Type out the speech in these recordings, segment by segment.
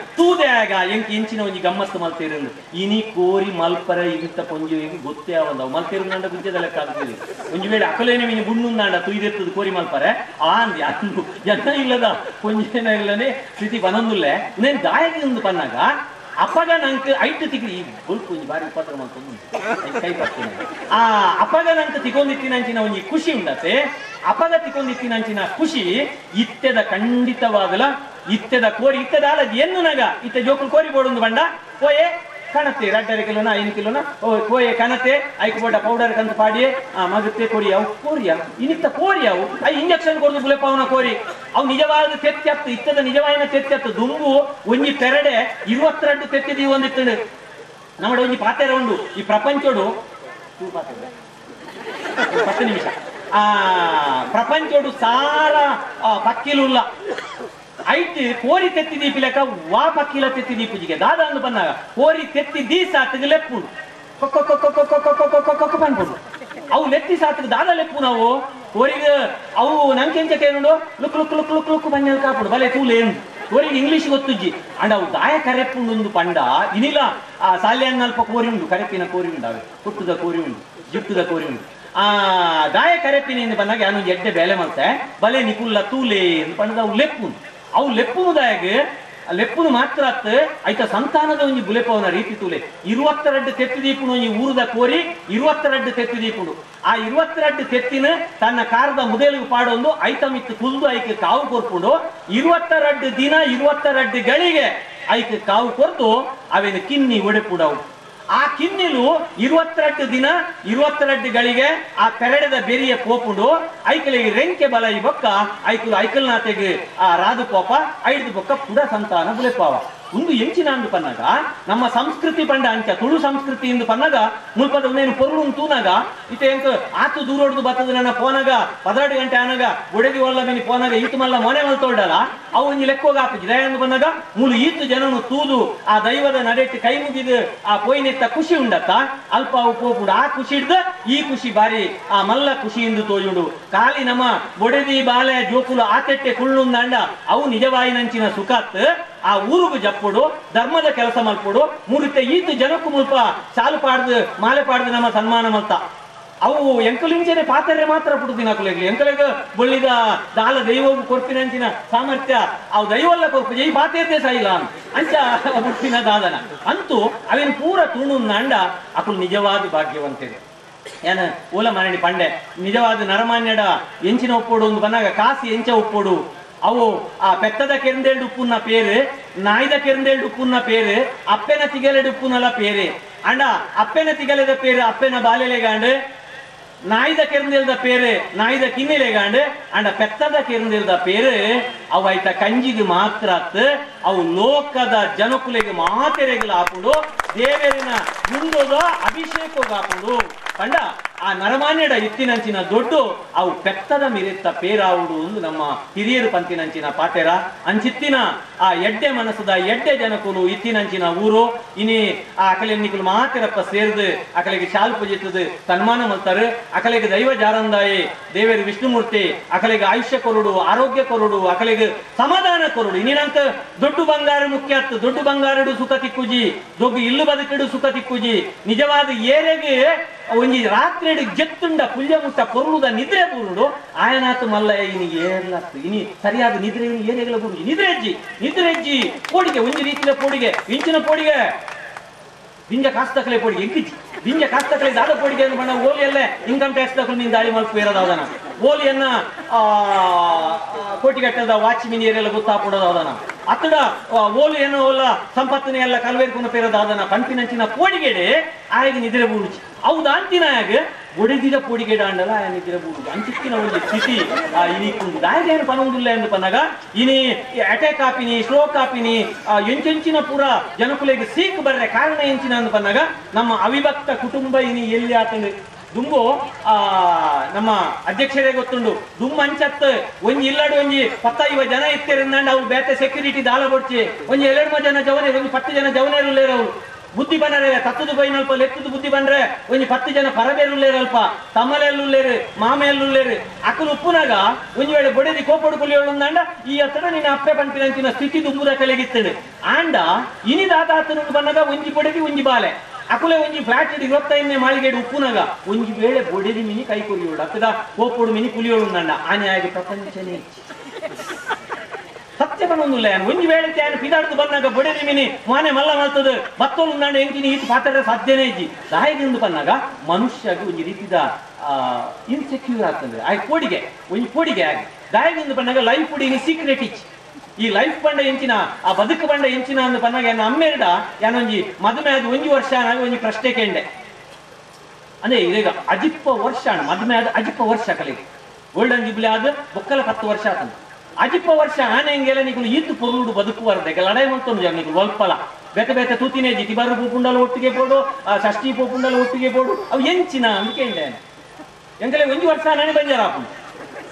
ತೂದ್ಯಾಗ ಎಂಕ್ ಇಂಚಿನ ಒಂಜಿ ಗಮ್ಮತ್ತು ಮಲ್ತೇರಂದು ಇನಿ ಕೋರಿ ಮಲ್ಪರ ಇಂತ ಪೊಂಜು ಎಂಕ್ ಗೊತ್ತೇ ಆವಂದವು ಮಲ್ತೇರಂದ ಗುಜ್ಜದ ಲೆಕ್ಕ ಆಗ್ತದೆ. ಒಂಜಿ ವೇಳೆ ಅಕಲೇನೆ ಮಿನಿ ಗುಣ್ಣುಂದಾಂಡ ತುಯ್ದೆತ್ತದು ಕೋರಿ ಮಲ್ಪರೆ ಆಂದಿ ಅಂದು ಜನ ಇಲ್ಲದ ಪೊಂಜೇನ ಇಲ್ಲನೆ ಸ್ಥಿತಿ ಬನಂದುಲ್ಲೆ ನೇನ್ ದಾಯಗೆ ಒಂದು ಪನ್ನಾಗ? ಅಪ್ಪಗ ಐದು ಐಟ್ ತಿಗಿ ಈ ಬಾರಿ ಉಪದ್ರ ಅಂತ ಕೈ ಪಡ್ತೀನಿ ಆ, ಅಪ್ಪಗ ನಂಗೆ ತಿಗೊಂದಿತ್ತಿನಂಚಿನ ಒಂಜಿ ಖುಷಿ ಉಂಡತೆ. ಅಪಗ ತಿಗೊಂದಿತ್ತಿನಂಚಿನ ಖುಷಿ ಇತ್ತೆದ ಖಂಡಿತವಾಗಲ, ಇತ್ತೆದ ಕೋರಿ, ಇತ್ತೆದ ಅಲ್ಲ ಎನ್ನು ನಗ, ಇತ್ತೆ ಜೋಕುಲು ಕೋರಿ ಬೋಡೊಂದು ಬಂಡ. ಓಯೆ ಕಣತೆ ರಡ್ಡರ ಕಿಲೋನ ಐನ್ ಕಿಲೋನ ಓ ಕೋಯೆ ಕಣತೆ ಐಕ್ ಬೋಡ ಪೌಡರ್ ಕಂತ ಪಾಡಿಯೆ. ಆ, ಮಗತ್ತೆ ಕೊಡಿ ಅವು ಕೋರಿ ಅವು ಇನ್ನಿತ್ತ ಕೋರಿ ಅವು ಐ ಇಂಜೆಕ್ಷನ್ ಕೊಡದು ಗುಲೆಪ್ಪ ಅವನ ಕೋರಿ. ಅವು ನಿಜವಾದ ತೆತ್ತೆತ್ತು ಇತ್ತದ ನಿಜವಾಯಿನ ತೆತ್ತೆತ್ತು ದುಂಬು, ಒಂಜಿ ಪೆರಡೆ ಇರುವತ್ತೆರಡು ತೆತ್ತಿದ ಒಂದಿತ್ತು ನಮ್ಮ ಒಂಜಿ ಪಾತೆರ ಉಂಡು. ಈ ಪ್ರಪಂಚೋಡು ಹತ್ತು ನಿಮಿಷ. ಆ, ಪ್ರಪಂಚೋಡು ಸಾರ ಪಕ್ಕಿಲುಲ್ಲ. ಐಟ್ ಕೋರಿ ತೆತ್ತಿ ದೀಪಿಲಕ ವಾ ಪಕ್ಕಿಲ ತೆತ್ತಿ ದೀಪಿಜಿಗೆ ದಾದ ಅಂದು ಬಂದಾಗ, ಕೋರಿ ತೆತ್ತಿ ದೀ ಸಾತಿಗೆ ಲೆಪ್ಪು ಕೊಕ್ಕ ಬಂದ್ಬಿಡು. ಅವು ಲೆತ್ತಿ ಸಾತಿಗೆ ದಾದ ಲೆಪ್ಪು ನಾವು. ಕೋರಿಗೆ ಅವು ನಂಗೆಂಚ ಕೇಳು look look look look look ಬಂಜಲ್ ಕಾಪುಡು. ಬಲೆ ತೂಲೇನು ಕೋರಿಗೆ ಇಂಗ್ಲಿಷ್ ಗೊತ್ತುಜ್ಜಿ. ಅಂಡ್ ಅವು ದಾಯ ಕರೆಪ್ಪುಂಡು ಒಂದು ಪಂಡ. ಇನಿಲ್ಲ, ಆ ಸಾಲ್ಯಾನ್ ಅಲ್ಪ ಕೋರಿ ಉಂಡು ಕರೆಪಿನ ಕೋರಿ ಉಂಡು ಅವೆ ಹುಟ್ಟುದ ಕೋರಿ ಉಂಡು ಜುಟ್ಟುದ ಕೋರಿ ಉಂಡು ಆ ದಾಯ ಕರೆಪಿನಿಂದ ಬಂದಾಗ ಯಾನು ಎಡ್ಡೆ ಬೆಲೆ ಮತ್ತೆ ಬಲೆ ನಿಕುಲ್ಲ ತೂಲೆ ಎಂದು ಪಂಡದ ಅವು ಲೆಪ್ಪು ಅವು ಲೆಪ್ಪುವುದಾಗಿ ಲೆಪ್ಪುನು ಮಾತ್ರ ಅತ್ತ ಐತ ಸಂತಾನದ ಒಂಜಿ ಬುಲೆಪವನ ರೀತಿ ತುಲೆ. ಇರುವತ್ತೆರಡು ತೆತ್ತು ದೀಪುನು ಒಂಜಿ ಊರದ ಕೋರಿ ಇರುವತ್ತೆರಡು ತೆತ್ತು ದೀಪುಡು ಆ ಇರುವತ್ತೆರಡು ತೆತ್ತಿನ ತನ್ನ ಕಾರದ ಮುದೇಲಿಗೆ ಪಾಡೊಂದು ಐತ ಮಿತ್ತು ಕುಲ್ದು ಐಕೆ ಕಾವು ಕೊರ್ಪುಡು. ಇರುವತ್ತೆರಡು ದಿನ ಇರುವತ್ತೆರಡು ಗಳಿಗೆ ಐಕೆ ಕಾವು ಕೊರ್ತು, ಅವೇನು ಕಿನ್ನಿ ಒಡೆಪುಡವು. ಆ ಕಿನ್ನಿಲು ಇರುವತ್ತೆರಡು ದಿನ ಇರುವತ್ತೆರಡು ಗಳಿಗೆ ಆ ಕರಡದ ಬೆರಿಯ ಕೋಪುಂಡು ಐಕಲಿಗೆ ರೆಂಕೆ ಬಲ ಈ ಬೊಕ್ಕ ಐಕಲು ಐಕಲ್ನಾತೆಗೆ ಆ ರಾಧು ಕೋಪ ಐದು ಬೊಕ್ಕ ಪುಡ ಸಂತಾನ ಬುಲೆಪಾವ ಒಂದು ಎಂಚಿನ ಅಂದು ಪನ್ನಗ, ನಮ್ಮ ಸಂಸ್ಕೃತಿ ಪಂಡ ಅಂಚ, ತುಳು ಸಂಸ್ಕೃತಿ ಎಂದು ಪನ್ನಗ, ಮುಲ್ಪದ ಒಂದೇನು ಪೊರ್ಲು ತೂನಗ ಇತ್ತೆ ಎಂಕ್ ಆತು ದೂರೋಡ್ದು ಬತ್ತದ ನನ್ನ ಪೋನಗ, ಪದರಡು ಗಂಟೆ ಆನಗ, ಒಡೆದಿ ಒಲ್ಲ ಮೇನಿ ಪೋನಗ, ಈತು ಮಲ್ಲ ಮೊನೆ ಮಲ್ತೋಡಲ್ಲ ಅವು ಒಂಜಿ ಲೆಕ್ಕೋಗ ಹಾಪುಜಿ ದಯಂದು ಬಂದಾಗ ಮೂಲು ಈತು ಜನನು ತೂದು, ಆ ದೈವದ ನಡೆಟ್ಟು ಕೈ ಮುಗಿದ, ಆ ಪೋಯಿನೆತ್ತ ಖುಷಿ ಉಂಡತ್ತ, ಅಲ್ಪ ಅವು ಪೋಪುಡು ಆ ಖುಷಿ ಇಡ್ದ ಈ ಖುಷಿ ಬಾರಿ, ಆ ಮಲ್ಲ ಖುಷಿ ಎಂದು ತೋಜುಡು ಕಾಲಿ ನಮ್ಮ ಒಡೆದಿ ಬಾಲೆ ಜೋಕುಲು ಆತೆಟ್ಟೆ ಕುಳ್ಳುಂದಾಂಡ ಅವು ನಿಜವಾಯಿನಂಚಿನ ಸುಖತ್. ಆ ಊರುಗು ಜಪ್ಪುಡು, ಧರ್ಮದ ಕೆಲಸ ಮಲ್ಪುಡು ಮೂರುತ್ತೆ ಈತ ಜನಕ್ಕೂ ಮುಲ್ಪ ಸಾಲು ಪಾಡ್ದು, ಮಾಲೆ ಪಾಡ್ದು ನಮ್ಮ ಸನ್ಮಾನ ಮಲ್ತ ಅವು ಎಂಕಲಿಂಚನೆ ಪಾತ್ರೆ ಮಾತ್ರ ಪುಡುದಿನ ಅಕಲೆಗ್ಲಿ ಎಂಕಲೆಗ ಬೊಳ್ಳಿದ ದಾಲ ದೈವವು ಕೊರ್ಪಿನಂಚಿನ ಸಾಮರ್ಥ್ಯ, ಅವು ದೈವಲ್ಲ ಕೊರ್ಪು ಈ ಪಾತ್ರೆ ಸಾಯಿಲ್ಲ. ಅಂಚ ಮುಟ್ಟಿನ ದಾದನ. ಅಂತೂ ಅವೇನು ಪೂರ ತುಣು ನಂಡ ಅಕುಲು ನಿಜವಾದ ಭಾಗ್ಯವಂತಿದೆ. ಏನ ಓಲ ಮರಣಿ ಪಂಡೆ, ನಿಜವಾದ ನರಮಾನ್ಯಡ, ಎಂಚಿನ ಒಪ್ಪೋಡು ಒಂದು ಬಂದಾಗ ಕಾಸಿ ಎಂಚ ಒಪ್ಪೋಡು. ಅವು, ಆ ಪೆತ್ತದ ಕೆರಂದೇಳು ಉಪ್ಪುನ ಪೇರು, ನಾಯ್ದ ಕೆರಂದೇಳು ಉಪ್ಪುನ ಪೇರು, ಅಪ್ಪೆನ ತಿಗಲೆಡು ಉಪ್ಪುನಲ ಪೇರೆ. ಅಂಡ, ಅಪ್ಪೆನ ತಿಗಲೆದ ಪೇರು, ಅಪ್ಪೆನ ಬಾಲೆಲೆಗಾಂಡು, ನಾಯ್ದ ಕೆರಂದೇಲ್ದ ಪೇರು, ನಾಯ್ದ ಕಿನ್ನಿಲೆಗಾಂಡು, ಅಂಡ ಪೆತ್ತದ ಕೆರಂದೇಲ್ದ ಪೇರು, ಅವು ಆಯ್ತ ಕಂಜಿಗೆ ಮಾತ್ರ ಅವು ಲೋಕದ ಜನಕುಲೆಗೆ ಮಾತೆರೆಗಳು ಹಾಕೊಂಡು ದೇವರಿನ ಮುಂದೋದ ಅಭಿಷೇಕ ಹಾಕೊಂಡು. ಕಂಡ ಆ ನರಮಾನ್ಯಡ ಇತ್ತಿನಂಚಿನ ದೊಡ್ಡು, ಅವು ಪೆತ್ತದ ಮಿರೆತ್ತ ಪೇರಾವುಡು ಒಂದು ನಮ್ಮ ಹಿರಿಯರು ಪಂತಿನಂಚಿನ ಪಾತೆರ ಅಂಚಿತ್ತಿನ ಆ ಎಡ್ಡೆ ಮನಸ್ಸದ ಎಡ್ಡೆ ಜನಕುಲು ಇತ್ತಿನಂಚಿನ ಊರು. ಇನಿ ಆ ಅಕಲೆ ನಿಕುಲು ಮಾತೆರಪ್ಪ ಸೇರ್ದು, ಅಕಲೆಗೆ ಶಾಲ್ ಪೂಜಿತದ ಸನ್ಮಾನ ಮಲ್ತಾರೆ. ಅಕಲೆಗೆ ದೈವ ಜಾರಂದಾಯಿ, ದೇವೇರು ವಿಷ್ಣುಮೂರ್ತಿ, ಅಕಲೆಗೆ ಆಯುಷ್ಯ ಕೊರುಡು, ಆರೋಗ್ಯ ಕೊರುಡು, ಅಕಲೆಗೆ ಸಮಾಧಾನ ಕೊರುಡು. ಇನ್ನಿನಂತ ದೊಡ್ಡ ಬಂಗಾರ ಮುಖ್ಯ ದೊಡ್ಡ ಬಂಗಾರಡು ಸುಖ ತಿಕ್ಕುಜಿ, ದೊಡ್ಡ ಇಲ್ಲು ಬದುಕಿಡು ಸುಖ ತಿಕ್ಕುಜಿ. ನಿಜವಾದ ಏರೆಗೆ ಒಂಜಿ ರಾತ್ರಿ ಜತ್ತುಂಡ ಕುಲ್ಯ ಮುಟ್ಟ ಪೊರುಳುದ ನಿದ್ರೆ ಬುರುಡು. ಆಯನಾತು ಮಲ್ಲ ಇನಿ ಏರ್ಲತ್ತು ಇನಿ ಸರಿಯಾದ ನಿದ್ರೆ ಇನಿ ಏರೆಗಳ ಬುರುಜಿ ನಿದ್ರೆ ಅಜ್ಜಿ ನಿದ್ರೆ ಅಜ್ಜಿ. ಪೋಡಿಗೆ, ಒಂದು ರೀತಿಯ ಪೋಡಿಗೆ, ಇಂಚಿನ ಪೋಡಿಗೆ. ಬಿಂಜ ಕಾಸ್ತಕಲೆ ಪೋಡಿಗೆ, ಎಂಕಿಜ್ಜಿ. ಬಿಂಜ ಕಾಸ್ತಕಲೆ ದಾದ ಪೋಡಿಗೆ ಅಂದ್ರೆ ಬಣ್ಣ? ಓಲಿಯಲ್ಲೇ ಇನ್ಕಮ್ ಟ್ಯಾಕ್ಸ್ ತಕೊಂಡು ನೀನು ದಾಳಿ ಮಲ್ಪು ಇರೋದಾದನ ಓಲಿಯನ್ನ ಕೋಟಿಗಟ್ಟದ ವಾಚ್ ಏರಿಯಲ್ಲ ಗೊತ್ತಾಪಡೋದಾದನ ಅತ್ತಡ ಓಲು ಏನು ಅಲ್ಲ ಸಂಪತ್ತಿನ ಎಲ್ಲ ಕಲ್ವೇರ್ಕೊಂಡು ಪೇರೋದಾದನ ಪಂಪಿನಂಚಿನ ಕೋಡಿಗೆಡೆ ಆಯ್ಗೆ ನಿದ್ರೆ ಬೂಡುಚಿ ಹೌದಾ ಅಂತಿನಾಗ ಒಡೆದಿದ ಪೋಡಿಗೆಡ ಅಂಡಲ ಆಯ ನಿದ್ರೆ ಅಂತಿಕ್ಕಿನ ಒಂದು ಸ್ಥಿತಿ ಆ ಇನಿ ದಾಯಗ ಏನು ಪನವುದಿಲ್ಲ ಎಂದು ಪನ್ನಗ ಇನಿ ಅಟ್ಯಾಕ್ ಆಪಿನಿ ಸ್ಟ್ರೋಕ್ ಆಪಿನಿ ಆ, ಎಂಚೆಂಚಿನ ಪೂರ ಜನಕುಲೆಗೆ ಸೀಕ್ ಬರ್ರೆ ಕಾರಣ ಎಂಚಿನ ಅಂದು ಪನ್ನಗ ನಮ್ಮ ಅವಿಭಕ್ತ ಕುಟುಂಬ ಇನಿ ಎಲ್ಲಿ ಆತಂದ್ರೆ ದುಂಬು ಆ ನಮ್ಮ ಅಧ್ಯಕ್ಷರೇ ಗೊತ್ತುಂಡು ದುಮ್ಮ ಅಂಚತ್ ಒಂಜಿ ಇಲ್ಲಡು ಒಂಜಿ ಪತ್ತೈವ ಜನ ಇತ್ತೇರಿಂದ ಅವ್ರು ಬೇತೆ ಸೆಕ್ಯೂರಿಟಿ ದಾಳ ಬೊಡ್ಚಿ ಒಂಜಿ ಎರಡು ಜನ ಜವನೇ ಒಂದು ಪತ್ತು ಜನ ಜವನೇರು ಬುದ್ಧಿ ಬಂದರೆ ತತ್ತುದು ಬೈನಲ್ಪ ಲೆತ್ತದ ಬುದ್ಧಿ ಬಂದ್ರೆ ಒಂಜಿ ಪತ್ತು ಜನ ಪರಬೇರುಳ್ಳೇರಲ್ಪ, ತಮ್ಮಲೆಲ್ಲುಳ್ಳೇರು ಮಾಮೆಲ್ಲುಳ್ಳೇರು ಅಕ್ಕಲು ಉಪ್ಪುನಾಗ ಒಂಜಿ ವೇಳೆ ಬೊಡೆದಿ ಕೋಪಡು ಕುಲಿಯೋಳುಂದಾಂಡ ಈ ಹತ್ರ ನಿನ್ನ ಅಪ್ಪೆ ಪಂಪಿನಂಚಿನ ಸ್ಥಿತಿ ದುಂಬುದ ಕಲೆಗಿತ್ತಡು ಆಂಡ ಇನಿದಾತ ಹತ್ರ ಬಂದಾಗ ಒಂಜಿ ಬಡಿದಿ ಒಂಜಿ ಬಾಲೆ. ಅಕುಲೆ ಒಂಜಿ ಫ್ಲಾಟ್ ಇಡಿ ಇವತ್ತೈದನೇ ಮಾಳಿಗೆಡು ಉಪ್ಪುನಾಗ ಒಂಜಿ ವೇಳೆ ಬೊಡೆದಿ ಮಿನಿ ಕೈ ಕುಲಿಯೋಡು ಅಕ್ಕದ ಕೋಪಡು ಮಿನಿ ಕುಲಿಯೋಳುಂದಾಂಡ ಆನೆ ಆಗಿ ಪ್ರಪಂಚನೇ. ಸತ್ಯ ಬಂದೊಂದುಲ್ಲ ಒಂಜಿ ವೇಳೆ ತ್ಯಾನು ಪಿದಾಡ್ದು ಬಂದಾಗ ಬೊಡೆದಿ ಮಿನಿ ಮಾನೆ ಮಲ್ಲ ಮಲ್ತದ ಮತ್ತೊಂದು ನಾಂಡ ಎಂಕಿನಿ ಈತು ಪಾತ್ರ ಸಾಧ್ಯನೇ ಇಜ್ಜಿ ದಾಯದಿಂದ ಬಂದಾಗ ಮನುಷ್ಯಗೆ ಒಂಜಿ ರೀತಿದ ಇನ್ಸೆಕ್ಯೂರ್ ಆಗ್ತದೆ. ಆ ಕೋಡಿಗೆ ಒಂಜಿ ಕೋಡಿಗೆ ಆಗಿ. ದಾಯದಿಂದ ಬಂದಾಗ ಲೈಫ್ ಉಡಿಗೆ ಸೀಕ್ರೆಟ್ ಇಚ್ಚಿ. ಈ ಲೈಫ್ ಬಂಡ ಎಂಚಿನ ಆ ಬದುಕು ಬಂಡ ಎಂಚಿನ ಅಂದ್ ಬಂದಾಗ ಎನ್ನ ಅಮ್ಮೆರಡ ಏನೊಂಜಿ ಮದುವೆ ಆದ ಒಂಜಿ ವರ್ಷ ನಾಗ ಒಂಜಿ ಪ್ರಶ್ನೆ ಕೇಂಡೆ. ಅಂದ್ರೆ ಈಗ ಅಜಿಪ್ಪ ವರ್ಷ ಮದುವೆ ಆದ ಅಜಿಪ್ಪ ವರ್ಷ ಕಲಿಗೆ ಗೋಲ್ಡನ್ ಜುಬ್ಲಿ ಆದ ಬೊಕ್ಕಲ ಹತ್ತು ವರ್ಷ ಆತಂತ ಅಜಿಪ್ಪ ವರ್ಷ ಆನೆ ಹಿಂಗೆಲ್ಲ ನೀವು ಇದ್ದು ಪೊರುಡು ಬದುಕುವರ್ದೆ ಲಡಾಯಿ ಮಂತೊಂದು ಜನ ನೀವು ಒಲ್ಪಲ ಬೇತ ಬೇತ ತೂತಿನೇ ಜಿತಿ ಬರು ಪೂಪುಂಡಲ ಒಟ್ಟಿಗೆ ಪೋಡು ಆ, ಷಷ್ಠಿ ಪೂಪುಂಡಲ ಒಟ್ಟಿಗೆ ಪೋಡು ಅವು ಎಂಚಿನ ಅಂತ ಕೇಂಡೆ ಎಂಗಲೇ ಒಂಜಿ ವರ್ಷ ಬಂಜಾರ ಆಪುಂಡು.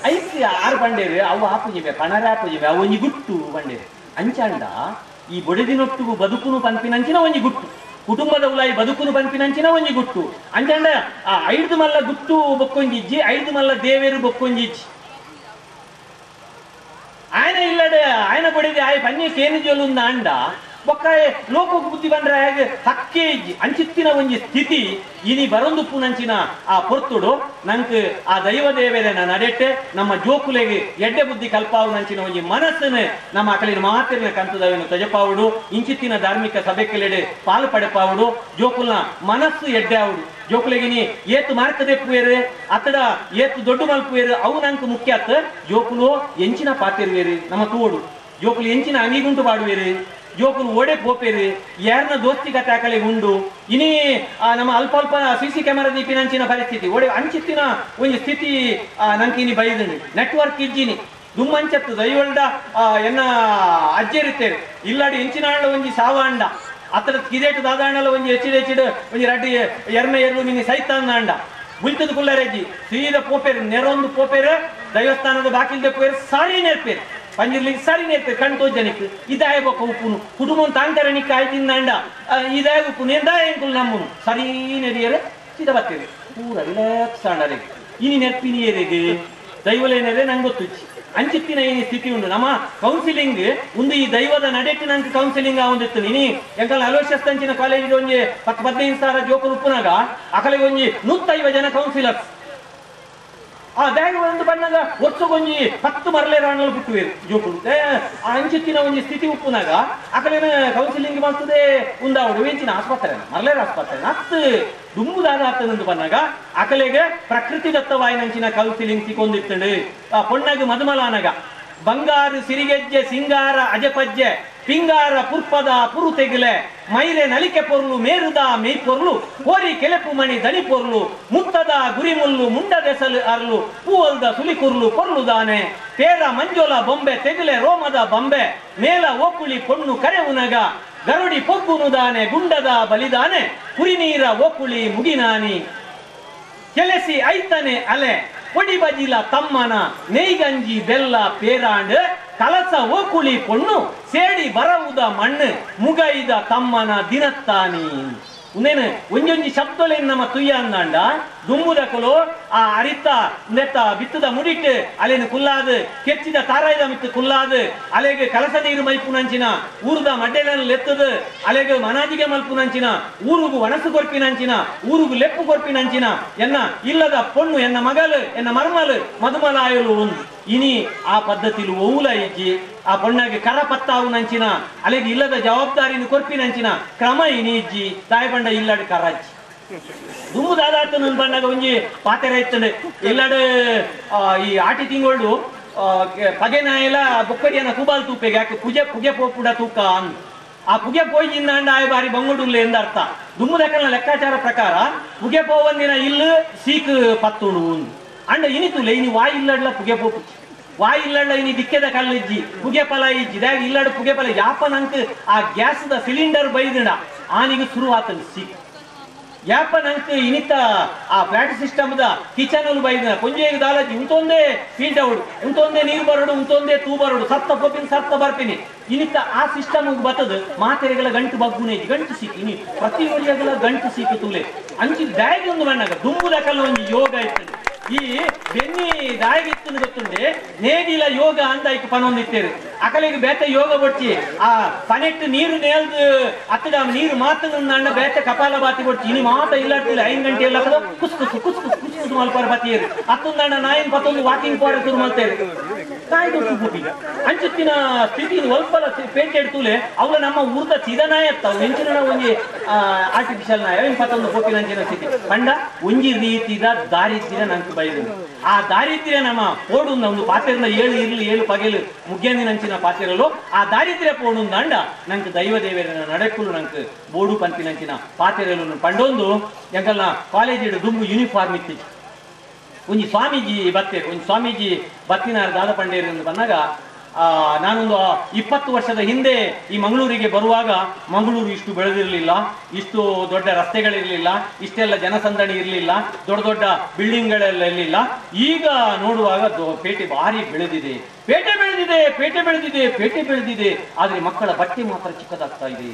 ಐಸಿ ಆರು ಬಂಡೇರಿ ಅವು ಆಪುಜಿವೆ ಆಪುಜಿವೆ, ಅವು ಒಂಜಿ ಗುಟ್ಟು ಬಂಡೇರಿ ಅಂಚಾಂಡ, ಈ ಬೊಡೆದಿನೊಟ್ಟಿಗೂ ಬದುಕುನು ಪಂಪಿನಂಚಿನ ಒಂಜಿ ಗುಟ್ಟು. ಕುಟುಂಬದ ಉಲಾಯಿ ಬದುಕುನು ಪಂಪಿನಂಚಿನ ಒಂಜಿ ಗುಟ್ಟು. ಅಂಚಾಂಡ, ಆ, ಐದು ಮಲ್ಲ ಗುಟ್ಟು ಬೊಕ್ಕೊಂಜಿಜ್ಜಿ, ಐದು ಮಲ್ಲ ದೇವೇರು ಬೊಕ್ಕೊಂಜಿಜ್ಜಿ. ఆయన പടി ആയ പഞ്ഞി കേനി ചൊല്ലുന്നാണ്ടാ ಬೊಕ್ಕಾಯ ಲೋಕಕ್ಕೆ ಬುದ್ಧಿ ಬಂದ್ರೆ ಹೇಗೆ? ಹಕ್ಕೆ ಅಂಚಿತ್ತಿನ ಒಂಜಿ ಸ್ಥಿತಿ. ಇನಿ ಬರೊಂದು ಪುನಂಚಿನ ಆ ಪೊರ್ತುಡು. ನಂಗೆ ಆ ದೈವ ದೇವೇ ನಡೆಟ್ಟೆ. ನಮ್ಮ ಜೋಕುಲೆಗೆ ಎಡ್ಡೆ ಬುದ್ಧಿ ಕಲ್ಪಾವು ನಂಚಿನ ಒಂಜಿ ಮನಸ್ಸನ್ನು ನಮ್ಮ ಅಕಲಿನ ಮಾತಿನ ಕಂತದವನು ತಜಪಾವುಡು. ಇಂಚಿತ್ತಿನ ಧಾರ್ಮಿಕ ಸಭೆ ಕೆಲೆಡೆ ಪಾಲು ಪಡೆಪಾವುಡು. ಜೋಕುಲ್ನ ಮನಸ್ಸು ಎಡ್ಡೆ ಆವುಡು. ಜೋಕುಲೆಗಿನಿ ಏತು ಮಾರ್ಕದೆ ಪುಯರು? ಅತಡ ಏತು ದೊಡ್ಡ ಮಲ್ಪುಯರು ಅವು ನಂಗೆ ಮುಖ್ಯ ಜೋಕುಲು, ಎಂಚಿನ ಪಾತಿರುವೇರಿ? ನಮ್ಮ ತೋಡು ಜೋಕುಲು ಎಂಚಿನ ಅನಿಗುಂಟು ಮಾಡುವೇರಿ ಜೋಕುಲು ಓಡೆ ಪೋಪೇರಿ ಯಾರನ್ನ ದೋಸ್ತಿ ಕತೆ ಹಾಕಲಿ ಉಂಡು ಇನಿ ನಮ್ಮ ಅಲ್ಪ ಅಲ್ಪ ಸಿ ಸಿ ಕ್ಯಾಮರಾ ದೀಪಿನಂಚಿನ ಪರಿಸ್ಥಿತಿ. ಓಡೆ ಅಂಚಿತ್ತಿನ ಒಂದು ಸ್ಥಿತಿ ನಂಕಿನಿ ಬೈದನು. ನೆಟ್ವರ್ಕ್ ಇಜ್ಜಿನಿ. ದುಮ್ಮಂಚತ್ತು ದೈವಲ್ಡ ಆ, ಎನ್ನ ಅಜ್ಜೆರಿತೇವೆ ಇಲ್ಲಾಡಿ ಎಂಚಿನ ಆಂಡ ಒಂಜಿ ಸಾವ ಅಂಡ ಅತ್ರ ಕಿದೇಟು ದಾದಾಂಡಲ ಒಂಜಿ ಹೆಚ್ಚಿಡ ಹೆಚ್ಚಿಡ ಒಂಜಿ ರಡ್ಡಿ ಎರ್ಮೆ ಎರ್ಲು ನಿನ್ನೆ ಬುಲ್ತದ ಕುಲ್ಲರೆಜ್ಜಿ ಸೀದ ಪೋಪೇರು ನೆರೊಂದು ಪೋಪೇರು ದೈವಸ್ಥಾನದ ಬಾಕಿಲ್ದೆ ಪೋಪೇರು ಸಾರಿ ನೇರ್ಪೇರು. ನೇರ್ಪೇರು ಕಣ್ ಜನಕ್ಕೆ. ಇದಾಯ ಬೊಕ್ಕ ಉಪ್ಪುನು. ಕುಟುಂಬ ತಾಂಕರ ನಿಕ್ಕ ಆಯ್ತಿಂದ ಅಂಡ. ಇದಾಯ ಉಪ್ಪುನು. ನಮ್ಮ ಎಂಕುಲು ನಮ್ಮನು. ಸರಿ ಸೀದ ಬರ್ತೇವೆ ಪೂರ ರಿಲ್ಯಾಕ್ಸ್ ಆಂಡರೆ ಇನಿ ನೆರ್ಪಿನಿಯರಿಗೆ ದೈವಲೇನರೆ ನಂಗೆ ಗೊತ್ತು ಅಂಚಿತ್ತಿನ ಈ ಸ್ಥಿತಿ ಉಂಡು? ನಮ್ಮ ಕೌನ್ಸಿಲಿಂಗ್ ಒಂದು ಈ ದೈವದ ನಡೆಟ್ಟಿನಂತ ಕೌನ್ಸಿಲಿಂಗ್ ಆವಂದಿತ್ತು. ನೀನಿ, ಎಂಕಲ್ ಅಲೋಶಸ್ತಂಚಿನ ಕಾಲೇಜಿಗೆ ಒಂಜಿ ಪತ್ತು ಹದಿನೈದು ಸಾವಿರ ಜೋಕರು ಉಪ್ಪುನಾಗ ಅಕಲಿಗೆ ಒಂಜಿ ನೂತ್ತೈವ ಜನ ಕೌನ್ಸಿಲರ್ಸ್ ಆ ದ್ಯಾಗ ಒಂದು ಬಣ್ಣದ ಒತ್ತುಗೊಂಜಿ ಹತ್ತು ಮರಲೆ ರಾಣಲು ಬಿಟ್ಟುವೆ ಜೋಕುಲು ಏ, ಆ ಅಂಚಿತ್ತಿನ ಒಂಜಿ ಸ್ಥಿತಿ ಉಪ್ಪುನಾಗ ಅಕಲೇನ ಕೌನ್ಸಿಲಿಂಗ್ ಮಾಡ್ತದೆ? ಉಂದಾವಡು ವೆಂಚಿನ ಆಸ್ಪತ್ರೆ ಮರಲೇರ ಆಸ್ಪತ್ರೆ. ಹತ್ತು ದುಂಬುದಾದ ಹತ್ತದಂದು ಬಂದಾಗ ಅಕಲೆಗೆ ಪ್ರಕೃತಿ ದತ್ತವಾಯಿನಂಚಿನ ಕೌನ್ಸಿಲಿಂಗ್ ಸಿಕ್ಕೊಂದಿತ್ತಂಡು ಆ ಪೊಣ್ಣಗ ಮದುಮಲಾನಗ ಬಂಗಾರು ಸಿರಿಗೆಜ್ಜೆ ಸಿಂಗಾರ ಅಜಪಜ್ಜೆ ಪಿಂಗಾರ ಪುರ್ಪದ ಪುರು ತೆಗಿಲೆ, ಮೈಲೆ ನಲಿಕೆ ಪೊರ್ಲು, ಮೇರುದ ಮೈ ಪೊರ್ಲು, ಕೋರಿ ಕೆಲೆಪು ಮಣಿ ದಣಿ ಪೊರ್ಲು, ಮುತ್ತದ ಗುರಿಮುಲ್ಲು ಮುಂಡದೆಸಲು ಅರ್ಲು, ಪೂವಲ್ದ ಸುಲಿಕುರ್ಲು ಪೊರ್ಲು ದಾನೆ. ತೇರ ಮಂಜೋಲ ಬೊಂಬೆ ತೆಗಿಲೆ, ರೋಮದ ಬೊಂಬೆ, ಮೇಲ ಓಕುಳಿ ಪೊಣ್ಣು ಕರೆ ಉನಗ, ಗರುಡಿ ಪೊಗ್ಗುನುದಾನೆ ಗುಂಡದ ಬಲಿದಾನೆ ಕುರಿನೀರ ಓಕುಳಿ ಮುಗಿನಾನಿ. ಕೆಲಸಿ ಐತನೆ ಅಲೆ ಪುಡಿ ಬಜಿಲ ತಮ್ಮನ ನೇಯ್ಗಂಜಿ ಬೆಲ್ಲ ಪೇರಾಂಡು ಕಲಸ ಓಕುಳಿ ಪೊಣ್ಣು ಸೇಡಿ ಬರವುದ ಮಣ್ಣು ಮುಗೈದ ತಮ್ಮನ ದಿನತ್ತಾನಿ ಉಂದೇನು ಒಂಜೊಂಜಿ ಶಬ್ದಲೇನು ನಮ್ಮ ತುಯ್ಯ ಅಂದಾಂಡ ದುಂಬುದಕಲು ಆ ಅರಿತ ನೆತ್ತ ಬಿತ್ತದ ಮುಡಿಟ್ಟು ಅಲೆನು ಕುಲ್ಲಾದು ಕೆಚ್ಚಿದ ತಾರಾಯ್ದ ಮಿತ್ತು ಕುಲ್ಲಾದು ಅಲೆಗೆ ಕಲಸ ನೀರು ಮೈಪುನಂಚಿನ ಊರುದ ಮಡ್ಡೆలను ಲೆತ್ತದು ಅಲೆಗೆ ಮನಾಜಿಗೆ ಮಲ್ಪುನಂಚಿನ ಊರುಗು ವನಸು ಕೊರ್ಪಿನಂಚಿನ ಊರುಗು ಲೆಪ್ಪು ಕೊರ್ಪಿನಂಚಿನ ಎನ್ನ ಇಲ್ಲದ ಪೊಣ್ಣು ಎನ್ನ ಮಗಲು ಎನ್ನ ಮರ್ಮಲು ಮದುಮಲಾಯಲು ಉಂದು ಇನಿ ಆ ಪದ್ಧತಿಲು ಓವುಲ ಇಜ್ಜಿ, ಆ ಪೊಣ್ಣಗೆ ಕರ ಪತ್ತಾವು ನಂಚಿನ, ಅಲೆಗೆ ಇಲ್ಲದ ಜವಾಬ್ದಾರಿನ ಕೊರ್ಪಿನಂಚಿನ ಕ್ರಮ ಇನಿ ಇಜ್ಜಿ, ತಾಯಿ ಬಂಡ ಇಲ್ಲಡ್ ಕರಾಜಿ ದುಂಬು ದಾದಾತ ನನ್ ಬಣ್ಣಗ ಒಂಜಿ ಪಾತೆರ ಇತ್ತಂಡೆ. ಇಲ್ಲಡ ಈ ಆಟಿ ತಿಂಗಳು ಪಗೆ ನಾಯಲ ಬೊಕ್ಕಡಿಯನ ಕುಬಾಲ್ ತೂಪೆಗೆ ಯಾಕೆ ಪುಜೆ ಪುಗೆ ಪೋಪುಡ ತೂಕ ಅಂದ್. ಆ ಪುಗೆ ಪೋಯಿಂದ ಆಯ ಬಾರಿ ಬಂಗುಡುಲ್ಲೆ ಎಂದ ಅರ್ಥ. ದಕ್ಕಲ್ನ ಲೆಕ್ಕಾಚಾರ ಪ್ರಕಾರ ಪುಗೆ ಪೋವಂದಿನ ಇಲ್ಲ, ಸೀಕ್ ಪತ್ತುಣು ಅಂಡ ಇನಿತುಲೆ ಇನಿ ವಾಯ್ ಇಲ್ಲಡ್ಲ ಪುಗೆ ಪೋಪು ವಾಯ್ ಇಲ್ಲಡ್ಲ ಇನಿ ದಿಕ್ಕೆದ ಕಲ್ಲಿಜ್ಜಿ ಪುಗೆ ಫಲ ಇಜ್ಜಿ. ದಾಗ ಇಲ್ಲಡ ಪುಗೆ ಫಲ ಯಾಪನಂಕ್ ಆ ಗ್ಯಾಸ್ದ ಸಿಲಿಂಡರ್ ಬೈದಿಡ ಆನಿಗೆ ಶುರು ಆತಂದು ಸಿಗ್ ಯಾಪನ ಅಂಕ್ ಇನಿತ ಆ ಫ್ಲಾಟ್ ಸಿಸ್ಟಮ್ ದ ಕಿಚನ್ ಅಲ್ಲಿ ಬೈದ ಕೊಂಜೇಗ ದಾಲಜಿ, ಉಂತೊಂದೇ ಫೀಲ್ಡ್ ಔಡ್. ಉಂತೊಂದೇ ನೀರು ಬರಡು, ಉಂತೊಂದೇ ತೂ ಬರಡು. ಸತ್ತ ಪೋಪಿನ, ಸತ್ತ ಬರ್ಪಿನಿ. ಇನಿತ ಆ ಸಿಸ್ಟಮ್ ಬತ್ತದ ಮಾತೆರೆಗಳ ಗಂಟು ಬಗ್ಗುನೆ ಗಂಟು ಸಿಕ್ಕಿ ಇನಿ. ಪ್ರತಿ ಒರಿಯಗಳ ಗಂಟು ಸಿಕ್ಕು ತುಲೆ. ಅಂಚಿ ದಾಯಿಗೆ ಒಂದು ದುಂಬು ದುಂಬುದಕಲ್ಲ ಒಂದು ಯೋಗ ಇರ್ತದೆ. ಈ ಬೆನ್ನಿ ದಾಯಿಗಿತ್ತು ಗೊತ್ತುಂಡೆ ನೇಗಿಲ ಯೋಗ ಅಂತ ಇಕ್ಕ ಪನೊಂದಿತ್ತೇರು ಅಕಲಿಗೆ ಬೇತೆ ಯೋಗ ಬಡ್ಚಿ ಆ ಪನೆಟ್ಟು ನೀರು ನೇಲ್ದು ಅತ್ತದ ನೀರು ಮಾತು ಅಂಡ ಬೇತೆ ಕಪಾಲ ಬಾತಿ ಬಡ್ಚಿ ಇನಿ ಮಾತ ಇಲ್ಲಾಡ್ತಿಲ್ಲ ಐದು ಗಂಟೆ ಎಲ್ಲ ಕುಸ್ ಕುಸ್ ಕುಸ್ ಕುಸ್ ಕುಸ್ నాయన ಮಲ್ಪಾರ వాకింగ్ ಹತ್ತೊಂದಂಡ ನಾಯಿನ್ ಕಾಯ್ದು ಅಂಚುತ್ತಿನ ಸ್ಥಿತಿ ಒಲ್ಪಲ ಪೇಟೆ ಎಡ್ತೂಲೆ ಅವಳ ನಮ್ಮ ಊರ್ದ ಚಿದನಾಯ ಇರ್ತಾವ ಹೆಂಚಿನ ಒಂಜಿ ಆರ್ಟಿಫಿಷಿಯಲ್ ನಾಯ ಇಪ್ಪತ್ತೊಂದು ಕೋಟಿ ನಂಚಿನ ಸ್ಥಿತಿ ಪಂಡ, ಒಂಜಿ ರೀತಿದ ದಾರಿದ್ರ್ಯ ನಂಗೆ ಬೈದು ಆ ದಾರಿದ್ರ್ಯ ನಮ್ಮ ಪೋಡು ಒಂದು ಪಾತ್ರೆಯಿಂದ ಏಳು ಇರ್ಲಿ, ಏಳು ಪಗೆಲು ಮುಗ್ಗಂದಿ ನಂಚಿನ ಪಾತ್ರೆಗಳು. ಆ ದಾರಿದ್ರ್ಯ ಪೋಡು ಅಂಡ ನಂಗೆ ದೈವ ದೇವರ ನಡೆಕುಲು ನಂಗೆ ಬೋಡು ಪಂತಿ ನಂಚಿನ ಪಾತ್ರೆಗಳು ಪಂಡೊಂದು, ಎಂಕಲ್ನ ಕಾಲೇಜ್ ದುಂಬು ಯೂನಿಫಾರ್ಮ್ ಇತ್ತು ಒಂಜಿ ಸ್ವಾಮೀಜಿ ಬತ್ತೇರು ಒಂದು ಸ್ವಾಮೀಜಿ ಬತ್ತಿನ ದಾದ ಪಂಡೇರು ಎಂದು ಬಂದಾಗ ನಾನೊಂದು ಇಪ್ಪತ್ತು ವರ್ಷದ ಹಿಂದೆ ಈ ಮಂಗಳೂರಿಗೆ ಬರುವಾಗ ಮಂಗಳೂರು ಇಷ್ಟು ಬೆಳೆದಿರಲಿಲ್ಲ, ಇಷ್ಟು ದೊಡ್ಡ ರಸ್ತೆಗಳಿರಲಿಲ್ಲ, ಇಷ್ಟೆಲ್ಲ ಜನಸಂದಣಿ ಇರಲಿಲ್ಲ, ದೊಡ್ಡ ದೊಡ್ಡ ಬಿಲ್ಡಿಂಗ್ಗಳೆಲ್ಲ ಇರಲಿಲ್ಲ. ಈಗ ನೋಡುವಾಗ ಪೇಟೆ ಭಾರಿ ಬೆಳೆದಿದೆ. ಪೇಟೆ ಬೆಳೆದಿದೆ ಪೇಟೆ ಬೆಳೆದಿದೆ ಪೇಟೆ ಬೆಳೆದಿದೆ. ಆದ್ರೆ ಮಕ್ಕಳ ಬಟ್ಟೆ ಮಾತ್ರ ಚಿಕ್ಕದಾಗ್ತಾ ಇದೆ.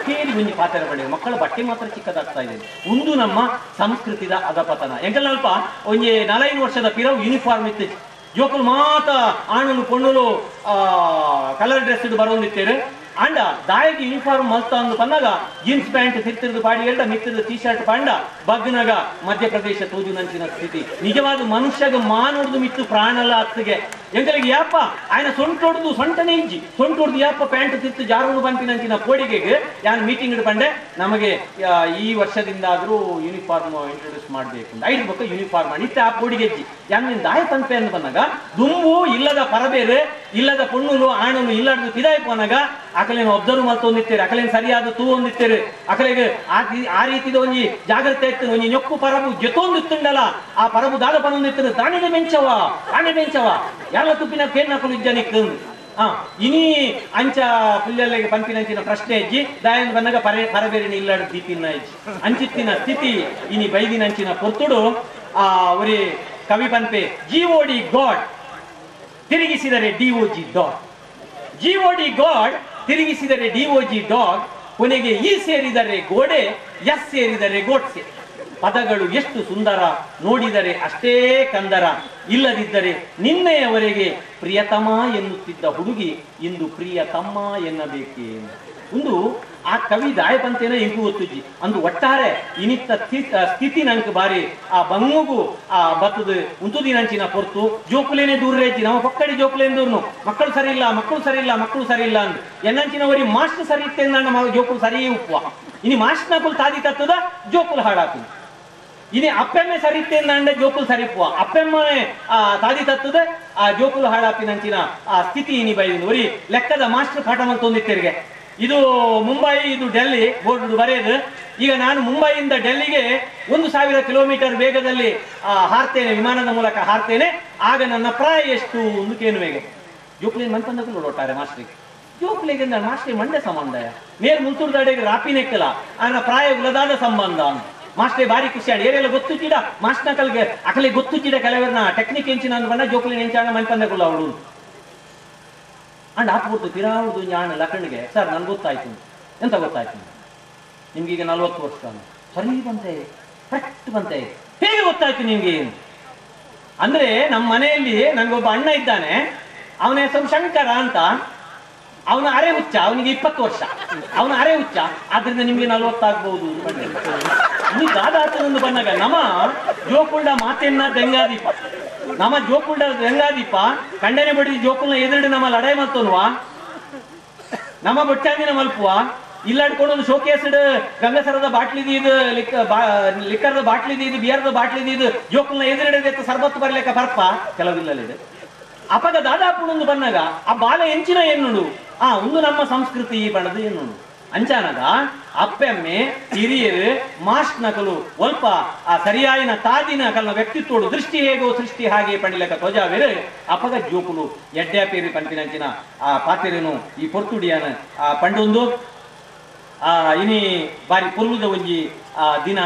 ಅಕೇರಿ ಒಂಜಿ ಪಾತ್ರ ಬಳಿ ಮಕ್ಕಳ ಬಟ್ಟೆ ಮಾತ್ರ ಚಿಕ್ಕದಾಗ್ತಾ ಇದೆ. ಒಂದು ನಮ್ಮ ಸಂಸ್ಕೃತಿದ ಅಧಪತನ. ಎಂಕಲ್ಪ ಒಂಜಿ ನಲೈದು ವರ್ಷದ ಪಿರವು ಯೂನಿಫಾರ್ಮ್ ಇತ್ತು. ಜೋಕುಲು ಮಾತ ಆಣಲು ಪೊಣ್ಣುಲು, ಆ ಕಲರ್ ಡ್ರೆಸ್ ಬರೋಂದಿತ್ತೇರು ಅಂಡ ದಾಯಿಗೆ ಯೂನಿಫಾರ್ಮ್ ಮಸ್ತ ಅಂದು ಪನ್ನಗ ಜೀನ್ಸ್ ಪ್ಯಾಂಟ್ ಸಿಕ್ತಿರ್ದು ಪಾಡಿ ಎಲ್ಲ ಮಿತ್ತಿರ್ದು ಟೀ ಶರ್ಟ್ ಪಂಡ ಬಗ್ನಗ ಮಧ್ಯಪ್ರದೇಶ ತೂಜು ನಂಚಿನ ಸ್ಥಿತಿ. ನಿಜವಾದ ಮನುಷ್ಯಗ ಮಾನೋಡ್ದು ಮಿತ್ತು ಪ್ರಾಣ ಪ್ರಾಣಲ ಅತ್ತಿಗೆ. ಎಂಕಲಿಗೆ ಯಾಪ ಆಯ್ನ ಸೊಂಟೊಡ್ದು ಸೊಂಟನೆ ಇಂಜಿ ಸೊಂಟೊಡ್ದು ಯಾಪ ಪ್ಯಾಂಟ್ ತಿತ್ತು ಜಾರುಡು ಬಂಪಿನಂಚಿನ ಕೋಡಿಗೆಗೆ ಯಾನ್ ಮೀಟಿಂಗ್ ಹಿಡ್ಕೊಂಡೆ ನಮಗೆ ಈ ವರ್ಷದಿಂದಾದ್ರೂ ಯೂನಿಫಾರ್ಮ್ ಇಂಟ್ರೊಡ್ಯೂಸ್ ಮಾಡಬೇಕು ಐದು ಬಕ್ಕ ಯೂನಿಫಾರ್ಮ್ ಅನಿತ್ತೆ ಆ ಕೋಡಿಗೆಜ್ಜಿ ಯಾನ್ ನಿನ್ ದಾಯ ತಂಪೆ ಅಂತ ಬಂದಾಗ, ದುಂಬು, ಇಲ್ಲದ ಪರಬೇರೆ, ಇಲ್ಲದ ಪುಣ್ಣುಲು ಆಣನು, ಇಲ್ಲಾಡ್ದು ಪಿದಾಯ್ಪನಾಗ ಆ ಅಕಲೇನು ಒಬ್ಸರ್ವ್ ಮಲ್ತೊಂದಿತ್ತೇರಿ ಅಕಲೇನು ಸರಿಯಾದ ತೂ ಒಂದಿತ್ತೇರಿ ಅಕಲೆಗೆ ಆ ರೀತಿ ಒಂಜಿ ಜಾಗ್ರತೆ ಇತ್ತು, ಒಂಜಿ ನೊಕ್ಕು ಪರಬು ಜೊತೊಂದಿತ್ತುಂಡಲ ಆ ಪರಬು ದಾದ ಪನೊಂದಿತ್ತು ತಾಣಿದ ಮೆಂಚವ ತಾಣೆ ಮೆಂಚವ ಎಲ್ಲ ತುಪ್ಪಿನ ಕೇನ್ನಕಲು ಇಜ್ಜನಿಕ್ಕು ಹಾ ಇನಿ ಅಂಚ ಪುಲ್ಲೆಲ್ಲೆಗೆ ಪಂಪಿನಂಚಿನ ಪ್ರಶ್ನೆ ಇಜ್ಜಿ ದಾಯನ್ ಬಂದಾಗ ಪರ ಪರಬೇರಿನ ಇಲ್ಲಾಡ ದೀಪಿನ ಇಜ್ಜಿ. ಅಂಚಿತ್ತಿನ ಸ್ಥಿತಿ ಇನಿ ಬೈದಿನಂಚಿನ ಪೊರ್ತುಡು, ಆ, ಒರಿ ಕವಿ ಪಂಪೆ ಜಿಒಡಿ ಗಾಡ್. ತಿರುಗಿಸಿದರೆ D O G dog. G O D God ತಿರುಗಿಸಿದರೆ ಡಿಒಜಿ ಡಾಗ್ ಕೊನೆಗೆ ಈ ಸೇರಿದರೆ ಗೋಡೆ ಎಸ್ ಸೇರಿದರೆ ಗೋಡ್ಸೆ. ಪದಗಳು ಎಷ್ಟು ಸುಂದರ, ನೋಡಿದರೆ ಅಷ್ಟೇ ಕಂದರ. ಇಲ್ಲದಿದ್ದರೆ ನಿನ್ನೆಯವರೆಗೆ ಪ್ರಿಯತಮ ಎನ್ನುತ್ತಿದ್ದ ಹುಡುಗಿ ಇಂದು ಪ್ರಿಯತಮ್ಮ ಎನ್ನಬೇಕೇ? ಒಂದು ಆ ಕವಿ ದಾಯಪಂತೇನ ಇಂಕು ಗೊತ್ತುಜ್ಜಿ ಅಂದು ಒಟ್ಟಾರೆ ಇನಿತ್ತ ಸ್ಥಿತಿ ನಂಗೆ ಬಾರಿ ಆ ಬಂಗುಗು, ಆ ಬತ್ತದ ಉಂತುದಿನಂಚಿನ ಪೊರ್ತು. ಜೋಕುಲೇನೆ ದೂರ ನಮ್ಮ ಪಕ್ಕಡಿ ಜೋಕುಲೇನ್ ದೂರ್ನು. ಮಕ್ಕಳು ಸರಿ ಇಲ್ಲ ಮಕ್ಕಳು ಸರಿ ಇಲ್ಲ ಮಕ್ಕಳು ಸರಿ ಇಲ್ಲ ಅಂದ್. ಎನ್ನಂಚಿನವರಿ ಮಾಸ್ಟರ್ ಸರಿ ಇತ್ತೆ ನಮ್ಮ ಜೋಕುಲು ಸರಿ ಉಪ್ಪುವ ಇನಿ ಮಾಸ್ಟ್ ನಕುಲ್ ತಾದಿ ತತ್ತದ ಜೋಕುಲು ಹಾಡಾಕು ಇನಿ ಅಪ್ಪೆಮ್ಮೆ ಸರಿ ಇತ್ತೆ ಅಂದ ಜೋಕುಲು ಅಪ್ಪೆಮ್ಮನೆ ಆ, ತಾದಿ ತತ್ತದ, ಆ ಜೋಕುಲು ಹಾಡಾಪಿನಂಚಿನ ಆ ಸ್ಥಿತಿ ಇನಿ ಬೈದು. ಒರಿ ಲೆಕ್ಕದ ಮಾಸ್ಟರ್ ಪಾಠ ಮಂತೊಂದಿತ್ತೆರಿಗೆ ಇದು ಮುಂಬೈ ಇದು ಡೆಲ್ಲಿ ಬೋರ್ಡ್ ಬರೆಯದು. ಈಗ ನಾನು ಮುಂಬೈಯಿಂದ ಡೆಲ್ಲಿಗೆ ಒಂದು ಸಾವಿರ ಕಿಲೋಮೀಟರ್ ವೇಗದಲ್ಲಿ ಹಾರ್ತೇನೆ, ವಿಮಾನದ ಮೂಲಕ ಹಾರ್ತೇನೆ. ಆಗ ನನ್ನ ಪ್ರಾಯ ಎಷ್ಟು ಒಂದು ಕೇನು ವೇಗ ಜೋಪ್ಲೇನ್ ಮಂತಂದಕ್ಕೂ ಒಟ್ಟಾರೆ ಮಾಸ್ಟ್ರಿಗೆ ಜೋಕ್ಲೇಗೆ ಮಾಸ್ಟ್ರಿ ಮಂಡೆ ಸಂಬಂಧ. ಮೇಲ್ ಮುಂತುರ್ದಡೆಗೆ ರಾಪಿ ನೆಕ್ಕಲ ಆನ ಪ್ರಾಯ ಉಲದಾದ ಸಂಬಂಧ ಮಾಸ್ಟ್ರೆ ಬಾರಿ ಖುಷಿ ಆಡಿ. ಏರೆಲ್ಲ ಗೊತ್ತು ಚೀಡ? ಮಾಸ್ಟ್ನ ಕಲ್ಗೆ ಅಕಲಿ ಗೊತ್ತು ಚೀಡ ಕೆಲವರನ್ನ. ಟೆಕ್ನಿಕ್ ಎಂಚಿನ ಅಂದ್ ಬಣ್ಣ ಜೋಕ್ಲೇನ್ ಎಂಚಾಣ ಮಂತಂದಕ್ಕೂ ಅವಳು. ಅಂಡ್ ಹಾಕ್ಬಿಟ್ಟು ತಿರಾವುದು ಜ್ಞಾನ ಲಕ್ಕಣಿಗೆ ಸರ್, ನನ್ಗೆ ಗೊತ್ತಾಯ್ತು. ಎಂತ ಗೊತ್ತಾಯ್ತು? ನಿಮ್ಗೆ ಈಗ ನಲ್ವತ್ತು ವರ್ಷ ಸರಿ ಬಂತೆ ಕರೆಕ್ಟ್ ಬಂತೆ ಹೇಗೆ ಗೊತ್ತಾಯ್ತು ನಿಮ್ಗೆ? ಅಂದ್ರೆ ನಮ್ಮ ಮನೆಯಲ್ಲಿ ನಂಗೊಬ್ಬ ಅಣ್ಣ ಇದ್ದಾನೆ. ಅವನ ಹೆಸರು ಶಂಕರ ಅಂತ. ಅವನ ಅರೆ ಹುಚ್ಚ, ಅವನಿಗೆ ಇಪ್ಪತ್ತು ವರ್ಷ. ಅವನ ಅರೆ ಹುಚ್ಚ. ಆದ್ರಿಂದ ನಿಮ್ಗೆ ನಲ್ವತ್ತಾಗ್ಬಹುದು ದಾದಾತನೊಂದು ಬಂದಾಗ ನಮ ಜೋಕುಳ್ಳ ಮಾತೆನ್ನ ದೆಂಗಾದೀಪ ನಮ ಜೋಕುಂಡ ಹೆಂಗಾದೀಪ ಕಂಡನೆ ಬಡಿ ಜೋಕುಲ್ನ ಎದುರು ನಮ್ಮ ಲಡಾಯಿ ಮಲ್ತೋನ್ವಾ. ನಮ್ಮ ಬೊಟ್ಟಾಂಗಿನ ಮಲ್ಪುವ. ಇಲ್ಲಾಡ್ಕೊಂಡು ಒಂದು ಶೋಕೇಸ್ಡ್ ಗಂಗಸರದ ಬಾಟ್ಲಿದಿ ಇದು ಲಿಕ್ ಲಿಕ್ಕರ್ದ ಬಾಟ್ಲಿದಿ ಇದು ಬಿಯರ್ದ ಬಾಟ್ಲಿದಿ ಇದು ಜೋಕುಲ್ನ ಎದುರುಡೆ ಸರ್ಬತ್ತು ಬರ್ಲಿಕ್ಕ ಬರ್ಪ. ಕೆಲವಿಲ್ಲಲ್ಲಿದೆ ಅಪಗ ದಾದಾಪುಣೊಂದು ಬಂದಾಗ, ಆ ಬಾಲ ಎಂಚಿನ ಎನ್ನುಡು ಆ, ಒಂದು ನಮ್ಮ ಸಂಸ್ಕೃತಿ ಬಣದು ಎನ್ನುಡು ಅಂಚಾನಗ ಅಪ್ಪೆಮ್ಮೆ, ಹಿರಿಯರು ಮಾಸ್ಟ್ ನಕಲು, ಒಲ್ಪ ಆ ಸರಿಯಾಯಿನ ತಾದಿನ ಕಲ್ನ ವ್ಯಕ್ತಿತ್ವಡು ದೃಷ್ಟಿ ಹೇಗೋ ಸೃಷ್ಟಿ ಹಾಗೆ ಪಂಡಿಲಕ ಧ್ವಜಾವೇರು ಅಪಗ ಜೋಕುಲು ಎಡ್ಡ್ಯಾಪೇರಿ ಪಂಪಿನಂಚಿನ ಆ ಪಾತಿರೇನು ಈ ಪೊರ್ತುಡಿಯನ, ಆ ಪಂಡೊಂದು. ಆ ಇನಿ ಬಾರಿ ಪೊರ್ಲುದ ಒಂಜಿ, ಆ ದಿನ.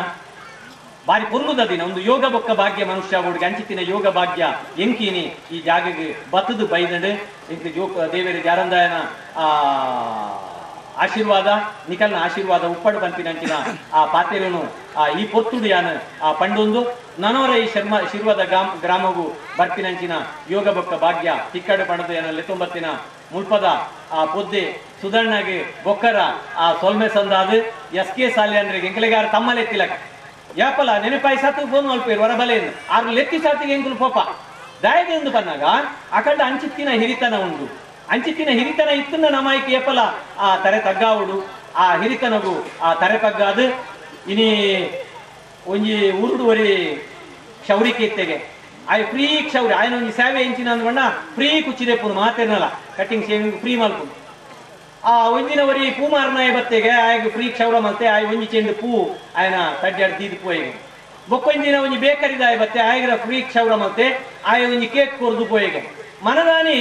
ಬಾರಿ ಪೊರ್ಲುದ ದಿನ, ಒಂದು ಯೋಗ ಬೊಕ್ಕ ಭಾಗ್ಯ ಮನುಷ್ಯ ಹುಡುಗಿ ಅಂಚಿತ್ತಿನ ಯೋಗ ಭಾಗ್ಯ ಎಂಕಿನಿ ಈ ಜಾಗಗೆ ಬತ್ತದು ಬೈದಂಡು. ಇಂಕ ಜೋಕ ದೇವೇರಿ ಜಾರಂದಾಯನ ಆ ಆಶೀರ್ವಾದ ನಿಕಲ್ನ ಆಶೀರ್ವಾದ ಉಪ್ಪಡು ಪಂಪಿನಂಚಿನ ಆ ಪಾತ್ರೆಯನ್ನು, ಆ ಈ ಪೊತ್ತುಡು ಆ ಪಂಡೊಂದು ನನವರ ಈ ಶರ್ಮ ಶಿರ್ವದ ಗ್ರಾಮ, ಗ್ರಾಮವು ಬರ್ಪಿನಂಚಿನ ಯೋಗ ಬೊಕ್ಕ ಭಾಗ್ಯ ತಿಕ್ಕಡ ಪಣದು ಏನ ಲೆತ್ತೊಂಬತ್ತಿನ ಮುಲ್ಪದ ಆ ಪೊದ್ದೆ ಸುಧರ್ಣಗೆ ಬೊಕ್ಕರ ಆ ಸೊಲ್ಮೆ ಸಂದಾದು. ಎಸ್ ಕೆ ಸಾಲೆ ಅಂದ್ರೆ ಎಂಕಲೆಗಾರ ತಮ್ಮಲೆತ್ತಿಲಕ ಯಾಪಲ ನೆನಪಾಯಿ ಸಾತು, ಫೋನ್ ಮಲ್ಪೇರು ಹೊರಬಲೆಯನ್ನು ಆರು ಲೆತ್ತಿ ಸಾತಿಗೆ ಎಂಕುಲು ಪೋಪ. ದಾಯಗೆ ಎಂದು ಬಂದಾಗ ಅಕಂಡ ಅಂಚಿತ್ತಿನ ಹಿರಿತನ ಉಂಟು. ಅಂಚಿತ್ತಿನ ಹಿರಿತನ ಇತ್ತನ್ನ ನಮಾಯ್ಕೆ ಏಪಲ ಆ ತರೆ ತಗ್ಗಾವುಡು, ಆ ಹಿರಿತನಗು ಆ ತರೆ ತಗ್ಗಾದ. ಇನಿ ಒಂಜಿ ಉರುಡುವರಿ ಕ್ಷೌರಿ ಕೀರ್ತೆಗೆ ಆಯ್ ಫ್ರೀ ಕ್ಷೌರಿ ಆಯ್ನ ಒಂಜಿ ಸೇವೆ ಇಂಚಿನ ಅಂದ್ಕೊಂಡ ಫ್ರೀ ಕುಚ್ಚಿದೆಪ್ಪುನು ಮಾತೇನಲ್ಲ ಕಟ್ಟಿಂಗ್ ಶೇವಿಂಗ್ ಫ್ರೀ ಮಲ್ಪುನು. ಆ ಒಂದಿನವರಿ ಪೂ ಮಾರನಾಯ ಬತ್ತೆಗೆ ಆಯ್ಗೆ ಫ್ರೀ ಕ್ಷೌರ ಮತ್ತೆ ಆಯ್ ಒಂಜಿ ಚೆಂಡು ಪೂ ಆಯ್ನ ತಡ್ಡಾಡ್ ದೀದ್ ಪೋಯೆಗೆ. ಬೊಕ್ಕೊಂದಿನ ಒಂಜಿ ಬೇಕರಿದಾಯ ಬತ್ತೆ ಆಯ್ಗರ ಫ್ರೀ ಕ್ಷೌರ ಮತ್ತೆ ಆಯ್ ಒಂಜಿ ಕೇಕ್ ಕೊರ್ದು ಪೋಯಿಗೆ. ಮನದಾನಿ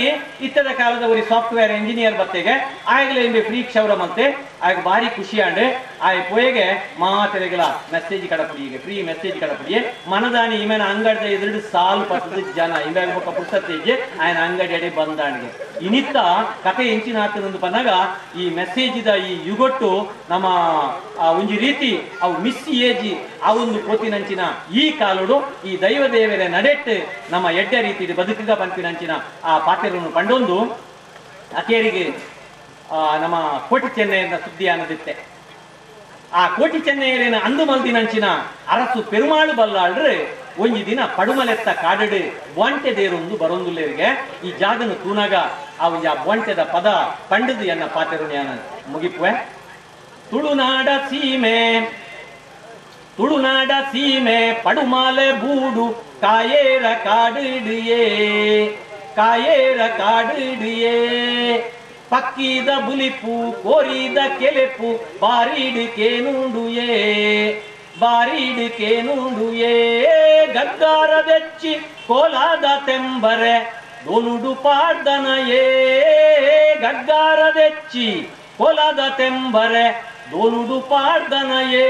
ಇತ್ತದ ಕಾಲದ ಒಂದು ಸಾಫ್ಟ್ವೇರ್ ಇಂಜಿನಿಯರ್ ಬತ್ತೆಗೆ, ಆಗಲೇ ಇಂಬೆ ಫ್ರೀ ಕ್ಷೌರ ಮತ್ತೆ ಆಗ ಭಾರಿ ಖುಷಿ ಆಂಡೆ. ಆಯೆ ಪೋಯೆಗೆ ಮಾತೆರೆಗಲ ಮೆಸೇಜ್ ಕಡಪಡಿಗೆ ಫ್ರೀ ಮೆಸೇಜ್ ಕಡಪಡಿ. ಮನದಾನಿ ಇಮೇನ ಅಂಗಡಿದ ಎದುರು ಸಾಲು ಪಟ್ಟದ ಜನ ಇಂದಾಗ ಪುಸ್ತಕ ಪುಸ್ತಕತೆಗೆ ಆಯ್ನ ಅಂಗಡಿ ಅಡಿ ಬಂದಾಣಿಗೆ ಇನಿತ್ತ ಕತೆ ಹೆಂಚಿನಾತನೊಂದು ಬಂದಾಗ ಈ ಮೆಸೇಜ್ ಇದ ಈ ಯುಗೊಟ್ಟು ನಮ್ಮ ಒಂಜಿ ರೀತಿ, ಅವು ಮಿಸ್ ಏಜಿ ಆ ಒಂದು ಕೋತಿನಂಚಿನ ಈ ಕಾಲುಡು ಈ ದೈವ ದೇವರ ನಡೆಟ್ಟು ನಮ್ಮ ಎಡ್ಡ ರೀತಿ ಬದುಕಿಗ ಬಂತಿನಂಚಿನ ಆ ಪಾತ್ರವನ್ನು ಪಂಡೊಂದು ಅಕೇರಿಗೆ ನಮ್ಮ ಕೋಟಿ ಚೆನ್ನೈಯಿಂದ ಸುದ್ದಿ ಅನ್ನದಿತ್ತೆ. ಆ ಕೋಟಿ ಚೆನ್ನೈಯರೇನ ಅಂದು ಮಲ್ದಿನಂಚಿನ ಅರಸು ಪೆರುಮಾಳು ಬಲ್ಲಾಳ್ರೆ ಒಂಜಿ ದಿನ ಪಡುಮಲೆತ್ತ ಕಾಡಡು ಬೊಂಟೆ ದೇರೊಂದು ಬರೊಂದುಲ್ಲೇರಿಗೆ ಈ ಜಾಗನು ತೂನಾಗ ಆ ಒಂಜಿ ಆ ಬೊಂಟೆದ ಪದ ಪಂಡದು ಎನ್ನ ಪಾತೆರು ಜ್ಞಾನ ಮುಗಿಪುವೆ. ತುಳುನಾಡ ಸೀಮೆ ತುಳುನಾಡ ಸೀಮೆ ಪಡುಮಾಲೆ ಬೂಡು, ಕಾಯೇರ ಕಾಡಿಡಿಯೇ ಕಾಯೇರ ಕಾಡಿಡಿಯೇ. ಪಕ್ಕಿದ ಬುಲಿಪು, ಕೋರಿದ ಕೆಲೆಪು ಬಾರಿಡು ನುಂಡುಯೇ, ಬಾರಿಡಿಕೆ ನುಂಡುಯೇ. ಗದ್ದಾರ ಬೆಚ್ಚಿ ಕೋಲಾದ ತೆಂಬರೆ, ದೊನುಡು ಪಾಡ್ದನಯೇ. ಗದ್ದಾರ ಬೆಚ್ಚಿ ಕೊಲದ ತೆಂಬರೆ, ದೊನುಡು ಪಾಡ್ದನಯೇ.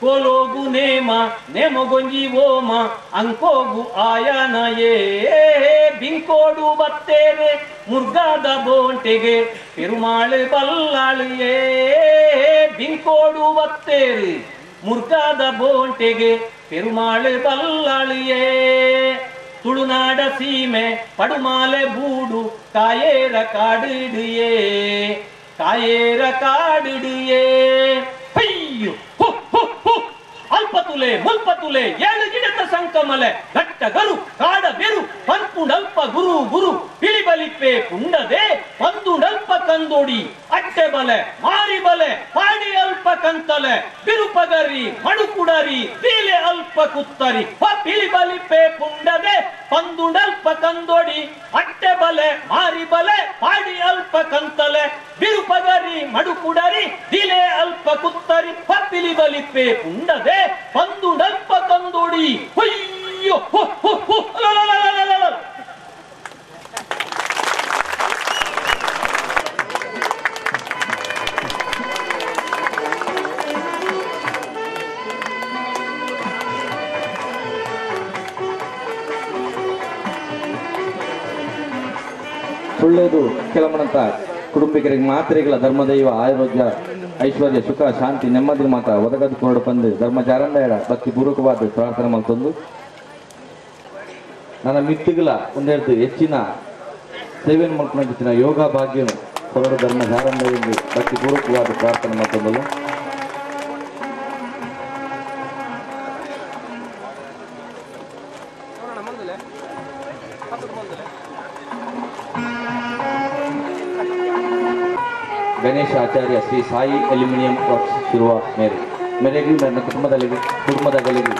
ಕೋಲೋಗು ನೇಮ, ನೇಮಗೊಂಜಿ ಓಮ, ಅಂಕೋಗು ಆಯನಯೇ. ಬಿಂಕೋಡು ಬತ್ತೇರೆ ಮುರ್ಗಾದ ಬೋಂಟೆಗೆ, ಪೆರುಮಾಳು ಬಲ್ಲಾಳಿಯೇ. ಬಿಂಕೋಡು ಬತ್ತೇರೆ ಮುರ್ಗಾದ ಬೋಂಟೆಗೆ, ಪೆರುಮಾಳು ಬಲ್ಲಾಳಿಯೇ. ತುಳುನಾಡ ಸೀಮೆ, ಪಡುಮಾಲೆ ಬೂಡು, ಕಾಯೇರ ಕಾಡಿಡಿಯೇ. ಕಾಯೇರ ಕಾಡಿಡಿಯೇ. ಅಯ್ಯೋ. ಅಲ್ಪತುಲೆ, ಮುಲ್ಪತುಲೆ, ಏಳು ಗಿಡದ ಸಂಕಮಲೆ ಘಟ್ಟ ಗರು ಕಾಡ ಬೆರು ಪಂಪುಡಲ್ಪ ಗುರು ಗುರು ಪಿಳಿಬಲಿಪ್ಪೆ ಪುಂಡದೆ ಪಂದುಡಲ್ಪ ಕಂದೋಡಿ ಅಟ್ಟೆ ಬಲೆ ಮಾರಿ ಬಲೆ ಪಾಡಿ ಅಲ್ಪ ಕಂತಲೆ, ಬಿರುಪಗರಿ, ಮಡುಕುಡರಿ, ಬೀಲೆ ಅಲ್ಪ ಕುತ್ತರಿ ಬಿಳಿ ಬಲಿಪೆ ಕುಂಡದೆ ಪುಂಡದೆ ಪಂದುಡಲ್ಪ ಕಂದೋಡಿ ಅಟ್ಟೆ ಬಲೆ ಮಾರಿ ಬಲೆ ಪಾಡಿ ಅಲ್ಪ ಕಂತಲೆ, ಬಿರುಪಗರಿ, ಮಡುಕುಡರಿ ದಿಲೆ ಅಲ್ಪ ಕುತ್ತರಿ ಪಪ್ಪಿಲಿ ಬಲಿಪೆ ಪುಂಡದೆ ಪಂದುಡಲ್ಪ ಕಂದೋಡಿ ತಂದೋಡಿ ಹೊ, ಹೊ, ಹೊ, ಅಲಲಲಲಲಲಲ. ಸುಳ್ಳೇದು ಕೆಲಮಣಂತ ಕುಟುಂಬಿಕರಿಗೆ ಮಾತ್ರೆಗಳ ಧರ್ಮದೈವ ಆರೋಗ್ಯ ಐಶ್ವರ್ಯ, ಸುಖ, ಶಾಂತಿ, ನೆಮ್ಮದಿ ಮಾತ ಒದಗದು ಕೊರಡು ಪಂದು. ಧರ್ಮ ಜಾರಂಬೇಡ ಭಕ್ತಿ ಪೂರ್ವಕವಾದ ಪ್ರಾರ್ಥನೆ ಮಾಡ್ತಂದು ನನ್ನ ಮಿತ್ತಿಗಲ ಒಂದೆರಡು ಹೆಚ್ಚಿನ ಸೇವೆಯನ್ನು ಮಾಡ್ಕೊಂಡಿದ್ದ ಯೋಗ ಭಾಗ್ಯನು. ಕೊರಡು ಧರ್ಮ ಎಂದು ಭಕ್ತಿ ಪೂರ್ವಕವಾದ ಪ್ರಾರ್ಥನೆ ಮಾಡ್ತಂದು ಗಣೇಶ ಆಚಾರ್ಯ ಶ್ರೀ ಸಾಯಿ ಅಲ್ಯೂಮಿನಿಯಂ ವರ್ಕ್ಸ್ ಇರುವ ಮೇರೆ. ಮೇರೆಗೂ ನನ್ನ ಕುಟುಂಬದಲ್ಲಿ ಕುಟುಂಬದಗಳಿಗೆ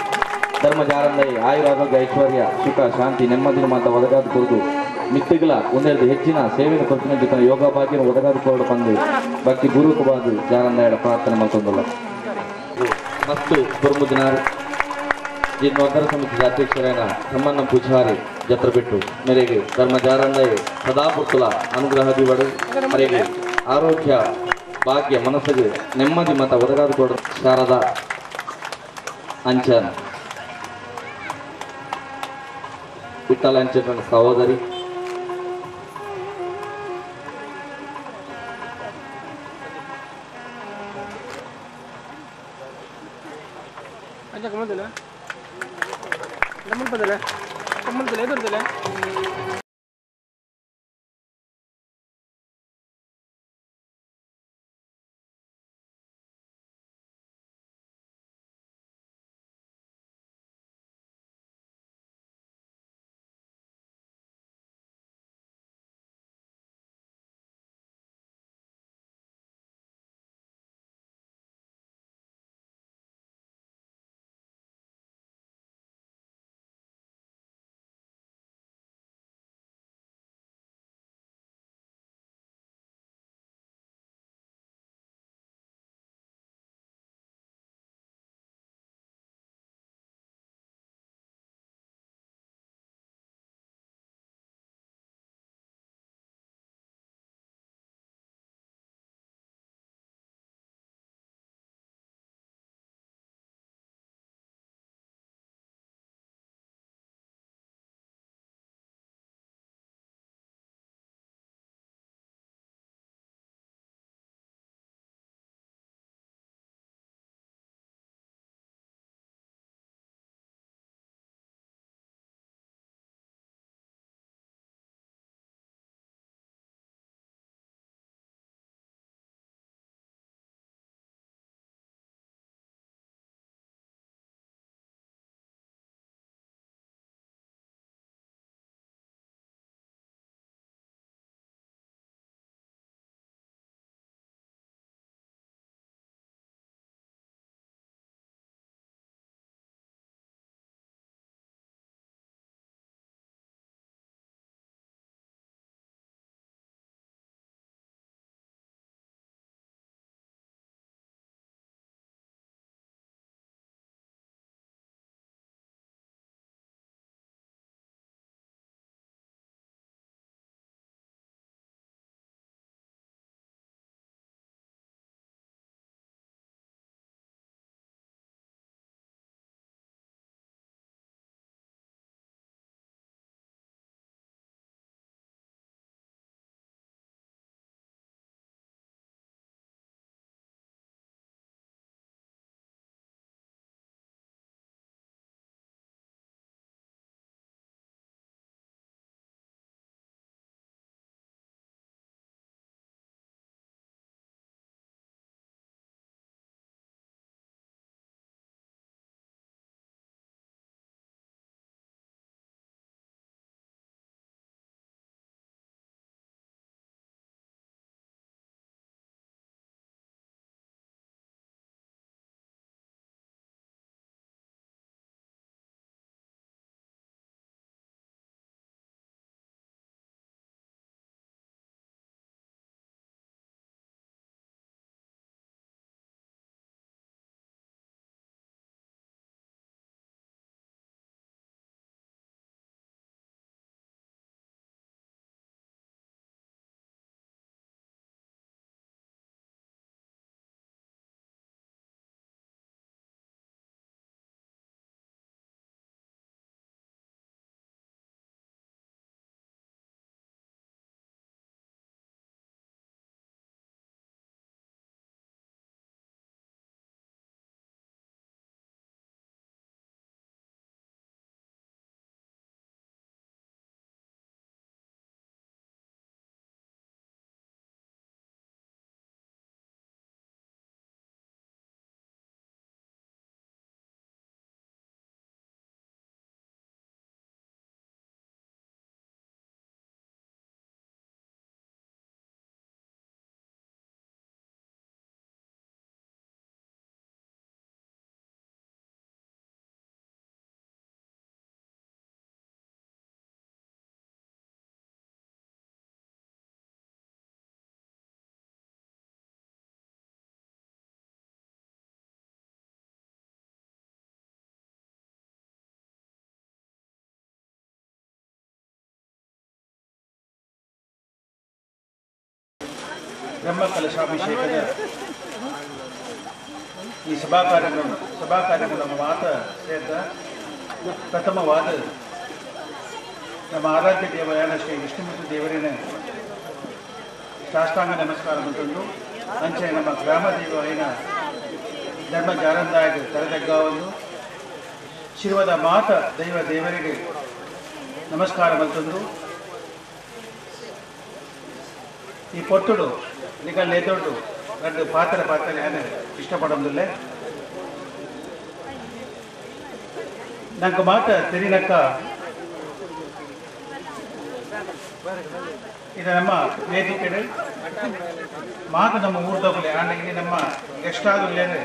ಧರ್ಮ ಜಾರಂದೈ ಆಯುರಾರೋಗ್ಯ ಐಶ್ವರ್ಯ ಸುಖ ಶಾಂತಿ ನೆಮ್ಮದಿನ ಮಾತ ಒದಗಾದ ಕುರಿತು ಮಿತ್ತಿಗಳ ಒಂದೆರಡು ಹೆಚ್ಚಿನ ಸೇವೆಯ ಕೊಟ್ಟಿನ ಜೊತೆ ಯೋಗ ಭಾಗ್ಯ ಒದಗಾದ ಕೊಡು ಬಂದು ಭಕ್ತಿ ಗುರುಕುಬಾದು ಜಾರಂದಾಯಡ ಪ್ರಾರ್ಥನೆ ಮಾಡ್ಕೊಂಡಲ್ಲ. ಮತ್ತು ಗುರುಮುದಿನಾರ್ ಜೀರ್ಣೋದ್ಧಾರ ಸಮಿತಿ ಅಧ್ಯಕ್ಷರಾಯನ ತಮ್ಮಣ್ಣ ಪೂಜಾರಿ ಜತ್ರ ಬಿಟ್ಟು ಮೇರೆಗೆ ಧರ್ಮ ಜಾರಂದೈ ಸದಾಪುರ್ತುಲ ಅನುಗ್ರಹ ದಿವಡು. ಮರೆಗೆ ಆರೋಗ್ಯ, ಭಾಗ್ಯ, ಮನಸ್ಸಿಗೆ ನೆಮ್ಮದಿ ಮತ ಒದಗಾದ ಕೊಡ. ಶಾರದ ಅಂಚನ್. ವಿಠಲ್ ಅಂಚನ್ ಸಹೋದರಿ. aja kamu dulu kamu ಬ್ರಹ್ಮ ಕಲಶಾಭಿಷೇಕದ ಈ ಸಭಾ ಕಾರ್ಯಕ್ರಮ, ಸಭಾ ಕಾರ್ಯಕ್ರಮವಾದ ಸೇರಿದ ಪ್ರಥಮವಾದ ನಮ್ಮ ಆರಾಧ್ಯ ದೇವಯಾನ ಶ್ರೀ ವಿಷ್ಣುಮೂರ್ತಿ ದೇವರಿನ ಸಾಷ್ಟಾಂಗ ನಮಸ್ಕಾರ ಮತ್ತು ಅಂಚೆ ನಮ್ಮ ಗ್ರಾಮ ಏನ ಧರ್ಮ ಜಾರಂದಾಯಕ ತರದಗ್ಗವನ್ನು ಶಿವದ ಮಾತ ದೈವ ದೇವರಿಗೆ ನಮಸ್ಕಾರ ಮತ್ತೊಂದು ಈ ಪೊಟ್ಟುಡು నిక లేదోడు రెండు పాత్ర పాత్ర ఆయన ఇష్టపడందులే నాకు మాట తెలియనక్క ಇದು ನಮ್ಮ ವೇದಿಕೆ ಮಾತು ನಮ್ಮ ಊರ್ದೋಗಲೆ ಆಂಡಗಿ ನಮ್ಮ ಗೆಸ್ಟಾಗಲೇನೆ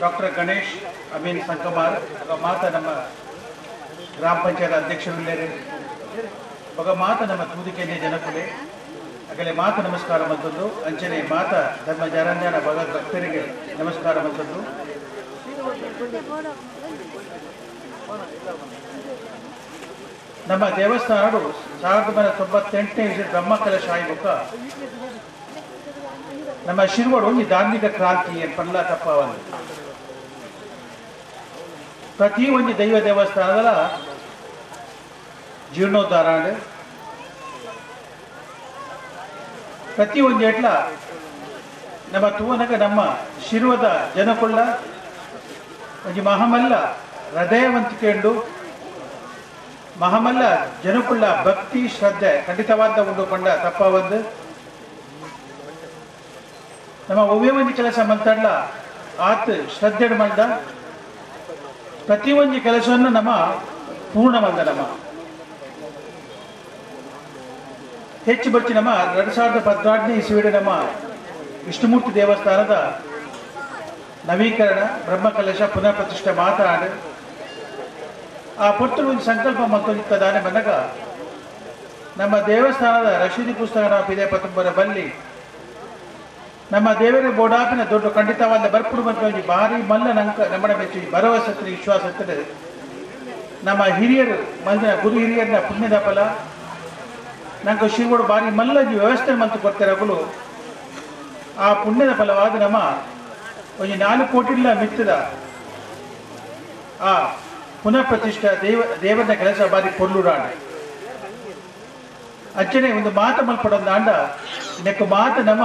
ಡಾಕ್ಟರ್ ಗಣೇಶ್ ಅಮೀನ್ ಸಂಕಮಾರ್ ఒక ಮಾತ ನಮ್ಮ ಗ್ರಾಮ ಪಂಚಾಯತ್ ಅಧ್ಯಕ್ಷರುಳ್ಳೇರೆ ఒక ಮಾತ ನಮ್ಮ ತೂದಿಕೆನೆ ಜನಕುಲೆ ಅಗಲೆ ಮಾತ ನಮಸ್ಕಾರ ಮತ್ತೊಂದು. ಅಂಚನೆ ಮಾತ ಧರ್ಮ ಜಾರಂಜಾನ ಭಗವದ್ ಭಕ್ತರಿಗೆ ನಮಸ್ಕಾರ ಮತ್ತೊಂದು. ನಮ್ಮ ದೇವಸ್ಥಾನಗಳು ಸಾವಿರದ ಒಂಬೈನೂರ ತೊಂಬತ್ತೆಂಟನೇ ಇಸ್ ಬ್ರಹ್ಮಕಲ ಶಾಹಿ ಬುಕ್ಕ ನಮ್ಮ ಶಿರ್ವಡು ಈ ಧಾರ್ಮಿಕ ಕ್ರಾಂತಿ ಪಲ್ಲ ತಪ್ಪವಲ್ಲ ಪ್ರತಿ ಒಂದು ದೈವ ದೇವಸ್ಥಾನದ ಜೀರ್ಣೋದ್ಧಾರ ಪ್ರತಿ ಒಂದು ಎಟ್ಲ ನಮ್ಮ ತೂನಗ ನಮ್ಮ ಶಿರುವದ ಜನಕುಳ್ಳ ಒಂದು ಮಹಮಲ್ಲ ಹೃದಯವಂತಿಕೆಂಡು ಮಹಮಲ್ಲ ಜನಕುಳ್ಳ ಭಕ್ತಿ, ಶ್ರದ್ಧೆ, ಖಂಡಿತವಾದ ಉಂಡುಕೊಂಡ ತಪ್ಪ ಒಂದು ನಮ್ಮ ಒವ್ವೇ ಒಂದು ಕೆಲಸ ಮಂತಾಡ್ಲ ಆತ್ ಶ್ರದ್ಧೆ ಮಂದ ಪ್ರತಿ ಒಂದು ಕೆಲಸವನ್ನು ನಮ್ಮ ಪೂರ್ಣ ಮಂದ ನಮ್ಮ ಹೆಚ್ಚು ಬಚ್ಚಿ ನಮ್ಮ ಎರಡು ಸಾವಿರದ ಭದ್ರಾಜ್ಞೆ ಇಸುವಿನ ನಮ್ಮ ವಿಷ್ಣುಮೂರ್ತಿ ದೇವಸ್ಥಾನದ ನವೀಕರಣ, ಬ್ರಹ್ಮಕಲಶ ಪುನಃ ಪ್ರತಿಷ್ಠೆ ಮಾತನಾಡಿ, ಆ ಪುತ್ರ ಒಂದು ಸಂಕಲ್ಪ ಮತ್ತೊಂದಿತ್ತದಾನೆ ದಾನೆ ಬಂದಾಗ ನಮ್ಮ ದೇವಸ್ಥಾನದ ರಶೀದಿ ಪುಸ್ತಕ ನಾವು ಇದೇ ಪತ್ತೊಂಬರ ಬಲ್ಲಿ, ನಮ್ಮ ದೇವರ ಬೋಡಾಪಿನ ದೊಡ್ಡ ಖಂಡಿತವಾದ ಬರ್ಪುಡು ಮತ್ತು ಭಾರಿ ಮಲ್ಲ ನಂಕ ನಮ್ಮ ಮೆಚ್ಚು ಭರವಸೆ ವಿಶ್ವಾಸ ನಮ್ಮ ಹಿರಿಯರು ಮಂದಿನ ಗುರು ಹಿರಿಯರ ಪುಣ್ಯದ ಫಲ ನಂಗೆ ಶಿವಗಳು ಬಾರಿ ಮಲ್ಲಜಿ ವ್ಯವಸ್ಥೆ ಮಂತು ಕೊಡ್ತಿರಗಳು ಆ ಪುಣ್ಯದ ಫಲವಾಗಿ ನಮ್ಮ ಒಂದು ನಾಲ್ಕು ಕೋಟಿಲ್ಲ ಮಿತ್ತದ ಆ ಪುನಃ ಪ್ರತಿಷ್ಠ ದೇವ ದೇವನ ಕೆಲಸ ಬಾರಿ ಪೊರ್ಲುಡಾಂಡ ಅಜ್ಜನೆ ಒಂದು ಮಾತ ಮಲ್ಪಡೊಂದು ಆಂಡ ನೆಕ್ಕು ಮಾತ ನಮ್ಮ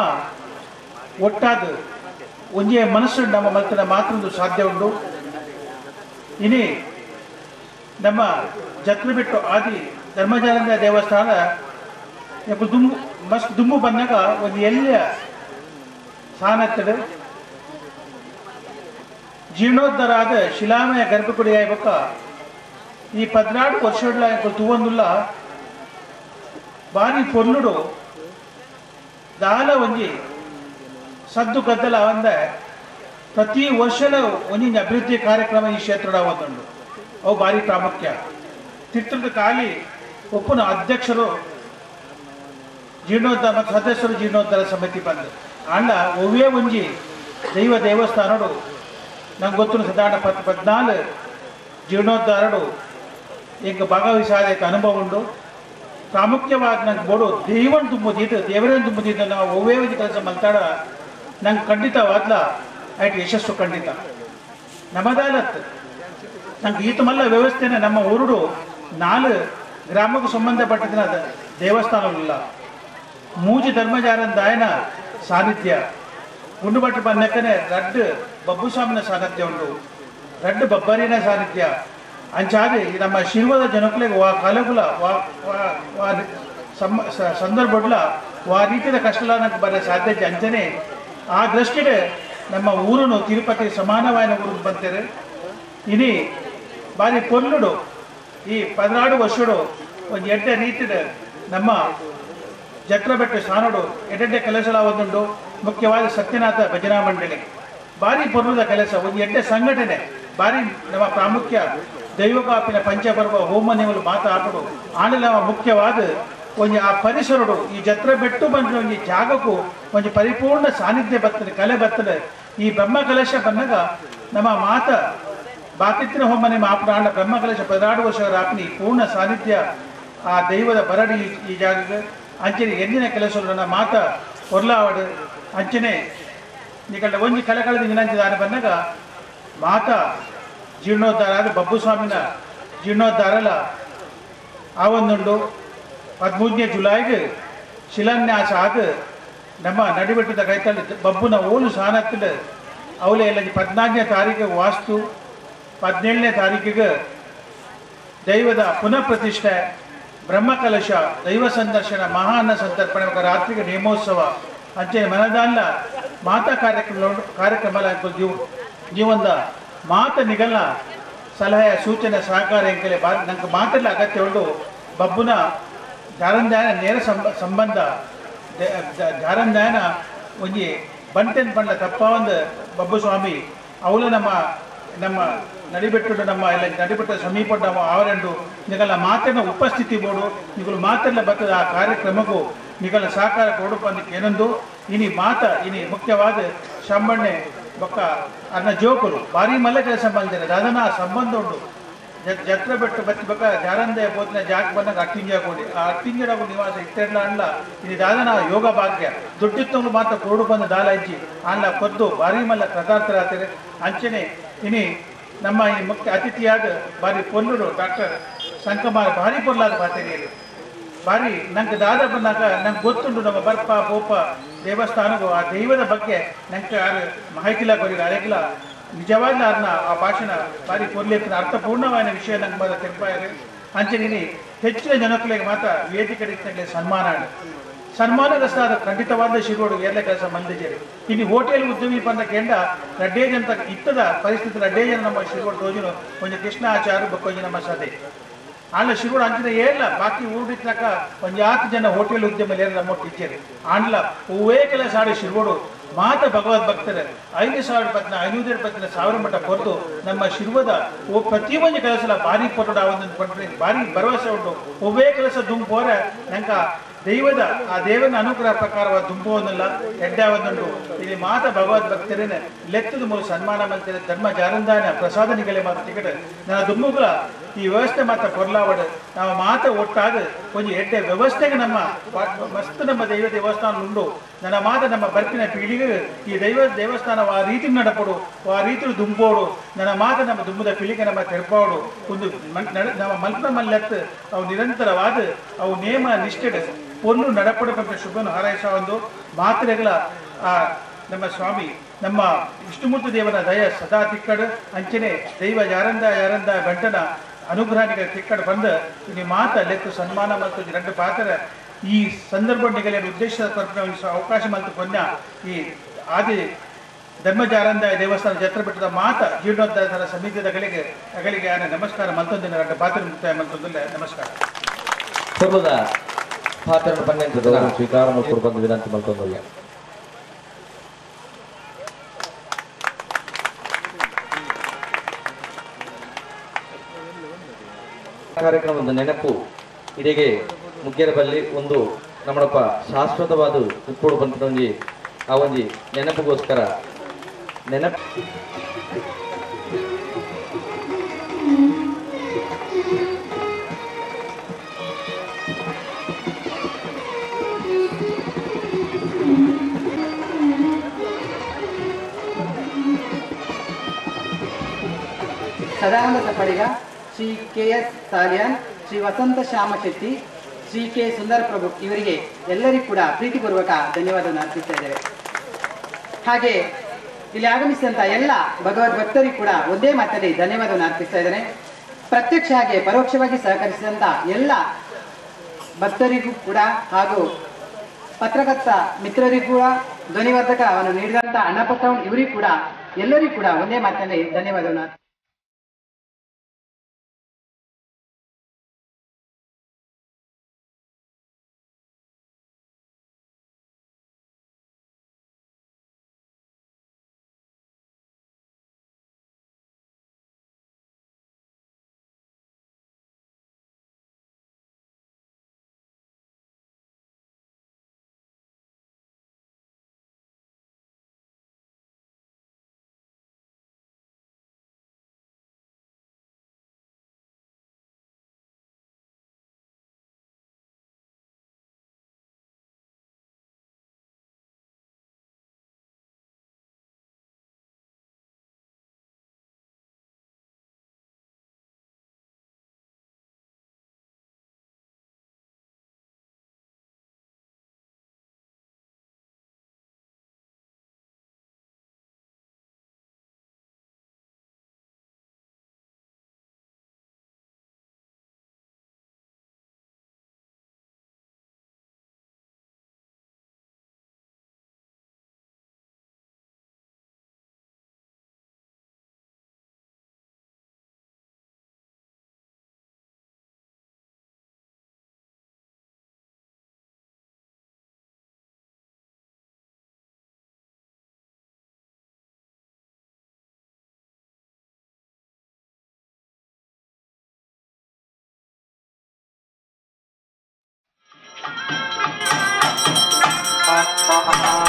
ಒಟ್ಟಾದ ಒಂದೇ ಮನಸ್ಸು ನಮ್ಮ ಮಲ್ತನ ಮಾತೊಂದು ಸಾಧ್ಯ ಉಂಡು ಇನಿ ನಮ್ಮ ಜತ್ರ ಬಿಟ್ಟು ಆದಿ ಧರ್ಮಜಾನಂದ ದೇವಸ್ಥಾನ ದುಮ್ಮು ಮಸ್ತ್ ದುಮ್ಮು ಬಂದಾಗ ಒಂದು ಎಲ್ಲಿಯ ಸಾನತ್ತಡು ಜೀರ್ಣೋದ್ಧಾರ ಆದ ಶಿಲಾಮಯ ಗರ್ಭಗುಡಿ ಆಯ್ಬೇಕ ಈ ಪದ್ನಾಡು ವರ್ಷಗಳ ತುವಂದುಲ್ಲ. ಬಾರಿ ಪೊನ್ನುಡು, ದಾಲ ಒಂಜಿ, ಸದ್ದು ಗದ್ದಲ ಅಂದ ಪ್ರತಿ ವರ್ಷದ ಒಂಜಿನ ಅಭಿವೃದ್ಧಿ ಕಾರ್ಯಕ್ರಮ ಈ ಕ್ಷೇತ್ರದ ಅವು ಭಾರಿ ಪ್ರಾಮುಖ್ಯ. ತಿರ್ತದ ಕಾಲಿ ಒಪ್ಪನ ಅಧ್ಯಕ್ಷರು ಜೀರ್ಣೋದ್ಧಾರ ಮತ್ತು ಸದಸ್ಯರು ಜೀರ್ಣೋದ್ಧಾರ ಸಮಿತಿ ಬಂದು. ಅಂಡ ಒವ್ವೇ ಒಂಜಿ ದೈವ ದೇವಸ್ಥಾನಡು, ನಂಗೆ ಗೊತ್ತು ಸಾಧಾರಣ ಪತ್ ಪದ್ನಾಲ್ ಜೀರ್ಣೋದ್ಧಾರಡು ಈಗ ಭಾಗವಹಿಸಾದ ಅನುಭವ ಉಂಡು. ಪ್ರಾಮುಖ್ಯವಾಗಿ ನಂಗೆ ಬೋಡು ದೇವನ ತುಂಬುದಿದ್ದು ದೇವರನ್ನು ತುಂಬುದಿದ್ದು ನಾವು ಒವ್ವೇ ಒಂದು ಕೆಲಸ ಮಾತಾಡ ನಂಗೆ ಖಂಡಿತವಾದ್ಲ ಆಯ್ತು ಯಶಸ್ಸು ಖಂಡಿತ. ನಮದಾಲತ್ ನಂಗೆ ಈತ ಮಲ್ಲ ವ್ಯವಸ್ಥೆನ ನಮ್ಮ ಊರುಡು ನಾಲ್ ಗ್ರಾಮಕ್ಕೆ ಸಂಬಂಧಪಟ್ಟಿದ್ದ ದೇವಸ್ಥಾನವಿಲ್ಲ ಮೂಜಿ ಧರ್ಮಜಾರನ್ ದಾಯನ ಸಾನ್ನಿಧ್ಯ. ಗುಂಡುಬಟ್ಟು ಬಂದಕ್ಕನೆ ರಡ್ಡು ಬಬ್ಬುಸ್ವಾಮಿನ ಸಾನ್ನಿಧ್ಯ ಉಂಡು ರಡ್ಡು ಬಬ್ಬರಿನ ಸಾನ್ನಿಧ್ಯ. ಅಂಚಾಗಿ ನಮ್ಮ ಶಿಲ್ವದ ಜನಕುಲಿಗೆ ವಾ ಕಾಲಗುಲ ವಾ ಸಂದರ್ಭಡ್ಲ ವಾ ರೀತಿಯ ಕಷ್ಟಲಾನಕ್ಕೆ ಬರೋ ಸಾಧ್ಯತೆ ಅಂಚನೆ. ಆ ದೃಷ್ಟಿಗೆ ನಮ್ಮ ಊರುನು ತಿರುಪತಿ ಸಮಾನವಾದ ಊರು ಇನಿ ಬಾರಿ ಪೊಲ್ಲುಡು ಈ ಪದಿನಾಡು ವರ್ಷಡು ಒಂದು ಎಡ್ಡೆ ರೀತಿದ ಶಾನುಡು ಸಾನಡು ಎಡ್ಡೆ ಕೆಲಸಲ ಒಂದುಂಡು ಮುಖ್ಯವಾದ ಸತ್ಯನಾಥ ಭಜನಾ ಮಂಡಳಿ. ಭಾರಿ ಪರ್ವದ ಕೆಲಸ, ಒಂದು ಎಡ್ಡೆ ಸಂಘಟನೆ. ಭಾರಿ ನಮ್ಮ ಪ್ರಾಮುಖ್ಯ ದೈವಕಾಪಿನ ಪಂಚಪರ್ವ ಹೋಮ ನೀವು ಮಾತಾಡೋದು ಆಮೇಲೆ ನಮ್ಮ ಮುಖ್ಯವಾದ ಒಂದು ಆ ಪರಿಸರಡು, ಈ ಜತ್ರ ಬೆಟ್ಟು ಬಂದ ಒಂದು ಜಾಗಕ್ಕೂ ಒಂದು ಪರಿಪೂರ್ಣ ಸಾನ್ನಿಧ್ಯ ಬರ್ತದೆ ಕಲೆ ಬರ್ತದೆ ಈ ಬ್ರಹ್ಮ ಕಲಶ ಬಂದಾಗ ನಮ್ಮ ಮಾತ ಬಾಕಿತ್ತಿನ ಹೋಮನೆ ಮಾಪನಾಡ ಬ್ರಹ್ಮ ಕಲಶ ಪದಿನಾಡು ವರ್ಷಗಳ ಆಪ್ನಿ ಪೂರ್ಣ ಸಾನ್ನಿಧ್ಯ ಆ ದೈವದ ಬರಡಿ ಈ- ಈ ಜಾಗಕ್ಕೆ. ಅಂಚನೆ ಎಂದಿನ ಕೆಲಸ ನನ್ನ ಮಾತ ಒರ್ಲಾವಡು ಅಂಚನೆ ನಿಕಲ್ಡ ಒಂಜಿ ವಿನಂತಿ ದಾನ ಬಂದಾಗ ಮಾತ ಜೀರ್ಣೋದ್ಧಾರ ಆದ ಬಬ್ಬು ಸ್ವಾಮಿನ ಜೀರ್ಣೋದ್ಧಾರಲ ಆ ಒಂದುಂಡು ಹದಿಮೂರನೇ ಜುಲೈಗೆ ಶಿಲಾನ್ಯಾಸ ಆದ ನಮ್ಮ ನಡಿಬೆಟ್ಟದ ಕೈತಲ್ಲಿ ಬಬ್ಬುನ ಓಲು ಸಾನತ್ತಿಲ್ ಅವಲೆ ಎಲ್ಲ ಪದಿನಾಲ್ಕನೇ ತಾರೀಕಿಗೆ ವಾಸ್ತು ಹದಿನೇಳನೇ ತಾರೀಕಿಗೆ ದೈವದ ಪುನಃ ಪ್ರತಿಷ್ಠೆ ಬ್ರಹ್ಮಕಲಶ, ದೈವ ಸಂದರ್ಶನ, ಮಹಾನ್ನ ಸಂತರ್ಪಣೆ ಮತ್ತು ರಾತ್ರಿಗೆ ನೇಮೋತ್ಸವ, ಅಂಚೆ ಮನದಾಂಡ ಮಾತಾ ಕಾರ್ಯಕ್ರಮ ಕಾರ್ಯಕ್ರಮ ಜೀವ ಜೀವನದ ಮಾತ ನಿಗಲ್ಲ ಸಲಹೆ, ಸೂಚನೆ, ಸಹಕಾರ ಎಂಕಲೆ ಬಾ, ನಂಗೆ ಮಾತಲ್ಲ ಅಗತ್ಯ ಒಂದು ಬಬ್ಬುನ ಜಾರಂದಾಯನ ನೇರ ಸಂಬ, ಸಂಬಂಧ ಜಾರಂದಾಯನ ಒಂಜಿ ಬಂಟೆನ್ ಪಂಡ ತಪ್ಪ ಒಂದು ಬಬ್ಬು ಸ್ವಾಮಿ, ಅವಳು ನಮ್ಮ ನಮ್ಮ ನಡಿಬೆಟ್ಟು ನಮ್ಮ ಎಲ್ಲ ನಡಿಬೆಟ್ಟ ಸಮೀಪ ನಮ್ಮ ನಿಗಲ ಮಾತಿನ ಉಪಸ್ಥಿತಿ ಬೋಡು. ನಿಗಲು ಮಾತೆಲ್ಲ ಬರ್ತದ ಆ ಕಾರ್ಯಕ್ರಮಕ್ಕೂ ನಿಗಲ ಸಹಕಾರ ಕೊಡುಪಂದಕ್ಕೆ ಏನೊಂದು. ಇನಿ ಮಾತ, ಇನಿ ಮುಖ್ಯವಾದ ಶಂಬಣ್ಣೆ ಬೊಕ್ಕ ಅನ್ನ ಜೋಕುಲು ಭಾರಿ ಮಲ್ಲ ಕೆಲಸ ಮಾಡಿದ್ದಾರೆ. ಅದನ್ನ ಆ ಸಂಬಂಧ ಉಂಟು. ಜತ್ರ ಬೆಟ್ಟು ಬತ್ತಿ ಬಕ್ಕ ಜಾರಂದೆ ಪೋತಿನ ಜಾಕ್ ಬಂದಾಗ ಅಟ್ಟಿಂಜ ಕೊಡಿ ಆ ಅಟ್ಟಿಂಜಡಗು ನಿವಾಸ ಇತ್ತೆಲ್ಲ ಅಲ್ಲ ಇದು ದಾದನ ಯೋಗ ಭಾಗ್ಯ. ದುಡ್ಡಿತ್ತು ಮಾತ್ರ ಕೊಡು ಬಂದ ದಾಲ ಇಜ್ಜಿ ಅಲ್ಲ ಕೊದ್ದು ಭಾರಿ ಮಲ್ಲ ಕೃತಾರ್ಥರಾಗ್ತಾರೆ ಅಂಚನೆ, ಇನಿ ನಮ್ಮ ಈ ಮುಖ್ಯ ಅತಿಥಿಯಾದ ಬಾರಿ ಪೊಲ್ಲುಡು ಡಾಕ್ಟರ್ ಶಂಕಮಾರ್, ಭಾರಿ ಪೊಲ್ಲಾದ ಪಾತೆರಿಯಲ್ಲಿ ಬಾರಿ ನಂಗೆ ದಾದ ಬಂದಾಗ ನಂಗೆ ಗೊತ್ತುಂಟು ನಮ್ಮ ಬರ್ಪ ಬೋಪ ದೇವಸ್ಥಾನಗೂ ಆ ದೈವದ ಬಗ್ಗೆ ನಂಗೆ ಯಾರು ಮಾಹಿತಿಲ ಬರೀ ಅರೆಗಿಲ್ಲ ನಿಜವಾದ ಅದನ್ನ ಆ ಭಾಷಣ ಬಾರಿ ಕೊರ್ಲಿತ್ತಿನ ಅರ್ಥಪೂರ್ಣವಾದ ವಿಷಯ ನಂಗೆ ಮಾತ್ರ ಅಂಚೆ ಅಂಚನಿನಿ ಹೆಚ್ಚಿನ ಜನಕ್ಕಳಿಗೆ ಮಾತ್ರ ವೇದಿಕೆ ಸನ್ಮಾನ ಸನ್ಮಾನಗ್ರಸ್ತಾದ ಖಂಡಿತವಾದ ಶಿರೋಡು ಎಲ್ಲ ಕೆಲಸ ಮಂದಿಜೇರಿ ಇಲ್ಲಿ ಹೋಟೆಲ್ ಉದ್ಯಮಿ ಬಂದ ಕೆಂಡ ಅಂತ ಇತ್ತದ ಪರಿಸ್ಥಿತಿ ರಡ್ಡೇಜನ ನಮ್ಮ ಶಿರೋಡು ತೋಜಿನು, ಒಂದು ಕೃಷ್ಣ ಆಚಾರ ಬಕ್ಕೋಜಿ ನಮ್ಮ ಸದೆ ಆಂಡ್ಲ ಶಿರೋಡು ಅಂಚಿನ ಏಲ್ಲ ಬಾಕಿ ಊರಿಟ್ಲಕ ಒಂದು ಆತು ಜನ ಹೋಟೆಲ್ ಉದ್ಯಮ ಏನ ನಮ್ಮ ಟೀಚರ್ ಆಂಡ್ಲ, ಹೂವೇ ಕೆಲಸ ಆಡಿ ಶಿರೋಡು, ಮಾತ ಭಗವದ್ ಭಕ್ತರ, ಐದು ಸಾವಿರ ಪತ್ನ ಐನೂರ ಪತ್ನ ಸಾವಿರ ಮಟ್ಟ ಕೊರತು, ನಮ್ಮ ಶಿರ್ವದ ಓ ಪ್ರತಿಯೊಂದು ಕೆಲಸ ಭಾರಿ ಪೊಟ್ಟಡ ಒಂದೊಂದು ಕೊಟ್ಟರೆ ಭಾರಿ ಭರವಸೆ ಉಂಟು. ಒಬ್ಬೇ ಕೆಲಸ ದುಂಪೋರೆ, ನಂಗ ದೈವದ, ಆ ದೇವನ ಅನುಗ್ರಹ ಪ್ರಕಾರವಾದ ದುಂಬುವನ್ನೆಲ್ಲ ಎಡ್ಡ ಒಂದುಂಟು ಇಲ್ಲಿ ಮಾತ ಭಗವದ್ ಭಕ್ತರೇನ, ಲೆತ್ತದ ಮೂಲ ಸನ್ಮಾನ ಮಂತ್ರಿ, ಧರ್ಮ ಜಾರಂದಾನ ಪ್ರಸಾದ ನಿಗಲೆ ಮಾತ ಟಿಕೆಟ್ ನನ್ನ ದುಮ್ಮುಗಳ ಈ ವ್ಯವಸ್ಥೆ ಮಾತ್ರ ಕೊರ್ಲಾವಡ. ನಾವು ಮಾತ ಒಟ್ಟಾಗ ಕೊಂಚ ಎಡ್ಡೆ ವ್ಯವಸ್ಥೆಗೆ ನಮ್ಮ ಮಸ್ತ್ ನಮ್ಮ ದೈವ ದೇವಸ್ಥಾನ ಉಂಡು. ನನ್ನ ಮಾತ ನಮ್ಮ ಬರ್ಕಿನ ಪೀಳಿಗೆ, ಈ ದೈವ ದೇವಸ್ಥಾನ ಆ ರೀತಿ ನಡಪಡು, ಆ ರೀತಿ ದುಂಬೋಡು. ನನ್ನ ಮಾತ ನಮ್ಮ ದುಂಬದ ಪೀಳಿಗೆ ನಮ್ಮ ತೆರಪಾವಡು ಒಂದು ನಮ್ಮ ಮಲ್ಪ ಮಲ್ಲೆತ್ತು ಅವು ನಿರಂತರವಾದ ಅವು ನೇಮ ನಿಷ್ಠೆಡೆ ಪೊನ್ನು ನಡಪಡಬೇಕು ಶುಭನು. ಹಾರೈಸ ಒಂದು ಮಾತ್ರೆಗಳ ನಮ್ಮ ಸ್ವಾಮಿ, ನಮ್ಮ ವಿಷ್ಣುಮೂರ್ತಿ ದೇವನ ದಯ ಸದಾ ತಿಕ್ಕಡು. ಅಂಚನೆ ದೈವ ಯಾರಂದ ಯಾರಂದ ಗಂಟನ ಅನುಗ್ರಹನಿಗೆ ತಿಕ್ಕಡು ಬಂದು ಇಲ್ಲಿ ಮಾತ ಲೆಕ್ಕು ಸನ್ಮಾನ ಮತ್ತು ಎರಡು ಪಾತ್ರ. ಈ ಸಂದರ್ಭ ನಿಗಲಿನ ಉದ್ದೇಶದ ಕೊರಪಿನ ಅವಕಾಶ ಮತ್ತು ಕೊನ್ನ ಈ ಆದಿ ಧರ್ಮಜಾರಂದ ದೇವಸ್ಥಾನ ಜತ್ರ ಬೆಟ್ಟದ ಮಾತ ಜೀರ್ಣೋದ್ಧಾರ ಸಮಿತಿಯ ಗಳಿಗೆ, ಅಗಳಿಗೆ ಆನೆ ನಮಸ್ಕಾರ. ಮತ್ತೊಂದಿನ ಎರಡು ಪಾತ್ರ ಮುಕ್ತಾಯ. ಮತ್ತೊಂದಿಲ್ಲ ನಮಸ್ಕಾರ. ಪಾತ್ರನ ಪನ್ನೆಂಟು ಸ್ವೀಕಾರ ಮತ್ತು ಬಂದು ವಿನಂತಿ ಮಲ್ತೊಂದಿಲ್ಲ ಕಾರ್ಯಕ್ರಮದ ನೆನಪು ಇದೇ ಮುಗ್ಗೆರ ಬಲ್ಲಿ ಒಂದು ನಮ್ಮಡಪ್ಪ ಶಾಶ್ವತವಾದ ಉಪ್ಪುಡು ಬಂತೊಂಜಿ ಆ ಒಂದು ನೆನಪಿಗೋಸ್ಕರ ನೆನಪು Sadananda Padiga, Shri K S Saliyan, Shri Vasanta Shyama Shetty, Shri K Sundara Prabhu ಇವರಿಗೆ ಎಲ್ಲರಿಗೂ ಕೂಡ ಪ್ರೀತಿಪೂರ್ವಕ ಧನ್ಯವಾದವನ್ನು ಅರ್ಪಿಸ್ತಾ ಇದ್ದೇವೆ. ಹಾಗೆ ಇಲ್ಲಿ ಆಗಮಿಸಿದಂತಹ ಎಲ್ಲ ಭಗವದ್ ಭಕ್ತರಿಗೂ ಕೂಡ ಒಂದೇ ಮಾತಲ್ಲಿ ಧನ್ಯವಾದವನ್ನು ಅರ್ಪಿಸ್ತಾ ಇದ್ದೇನೆ. ಪ್ರತ್ಯಕ್ಷ ಹಾಗೆ ಪರೋಕ್ಷವಾಗಿ ಸಹಕರಿಸಿದಂತ ಎಲ್ಲ ಭಕ್ತರಿಗೂ ಕೂಡ ಹಾಗೂ ಪತ್ರಕರ್ತ ಮಿತ್ರರಿಗೂ ಕೂಡ ಧ್ವನಿವರ್ಧಕವನ್ನು ನೀಡಿದಂತ ಅಣ್ಣಪ್ಪ ಇವರಿಗೂ ಕೂಡ ಎಲ್ಲರಿಗೂ ಕೂಡ ಒಂದೇ ಮಾತಿನಲ್ಲಿ ಧನ್ಯವಾದವನ್ನು 好好好。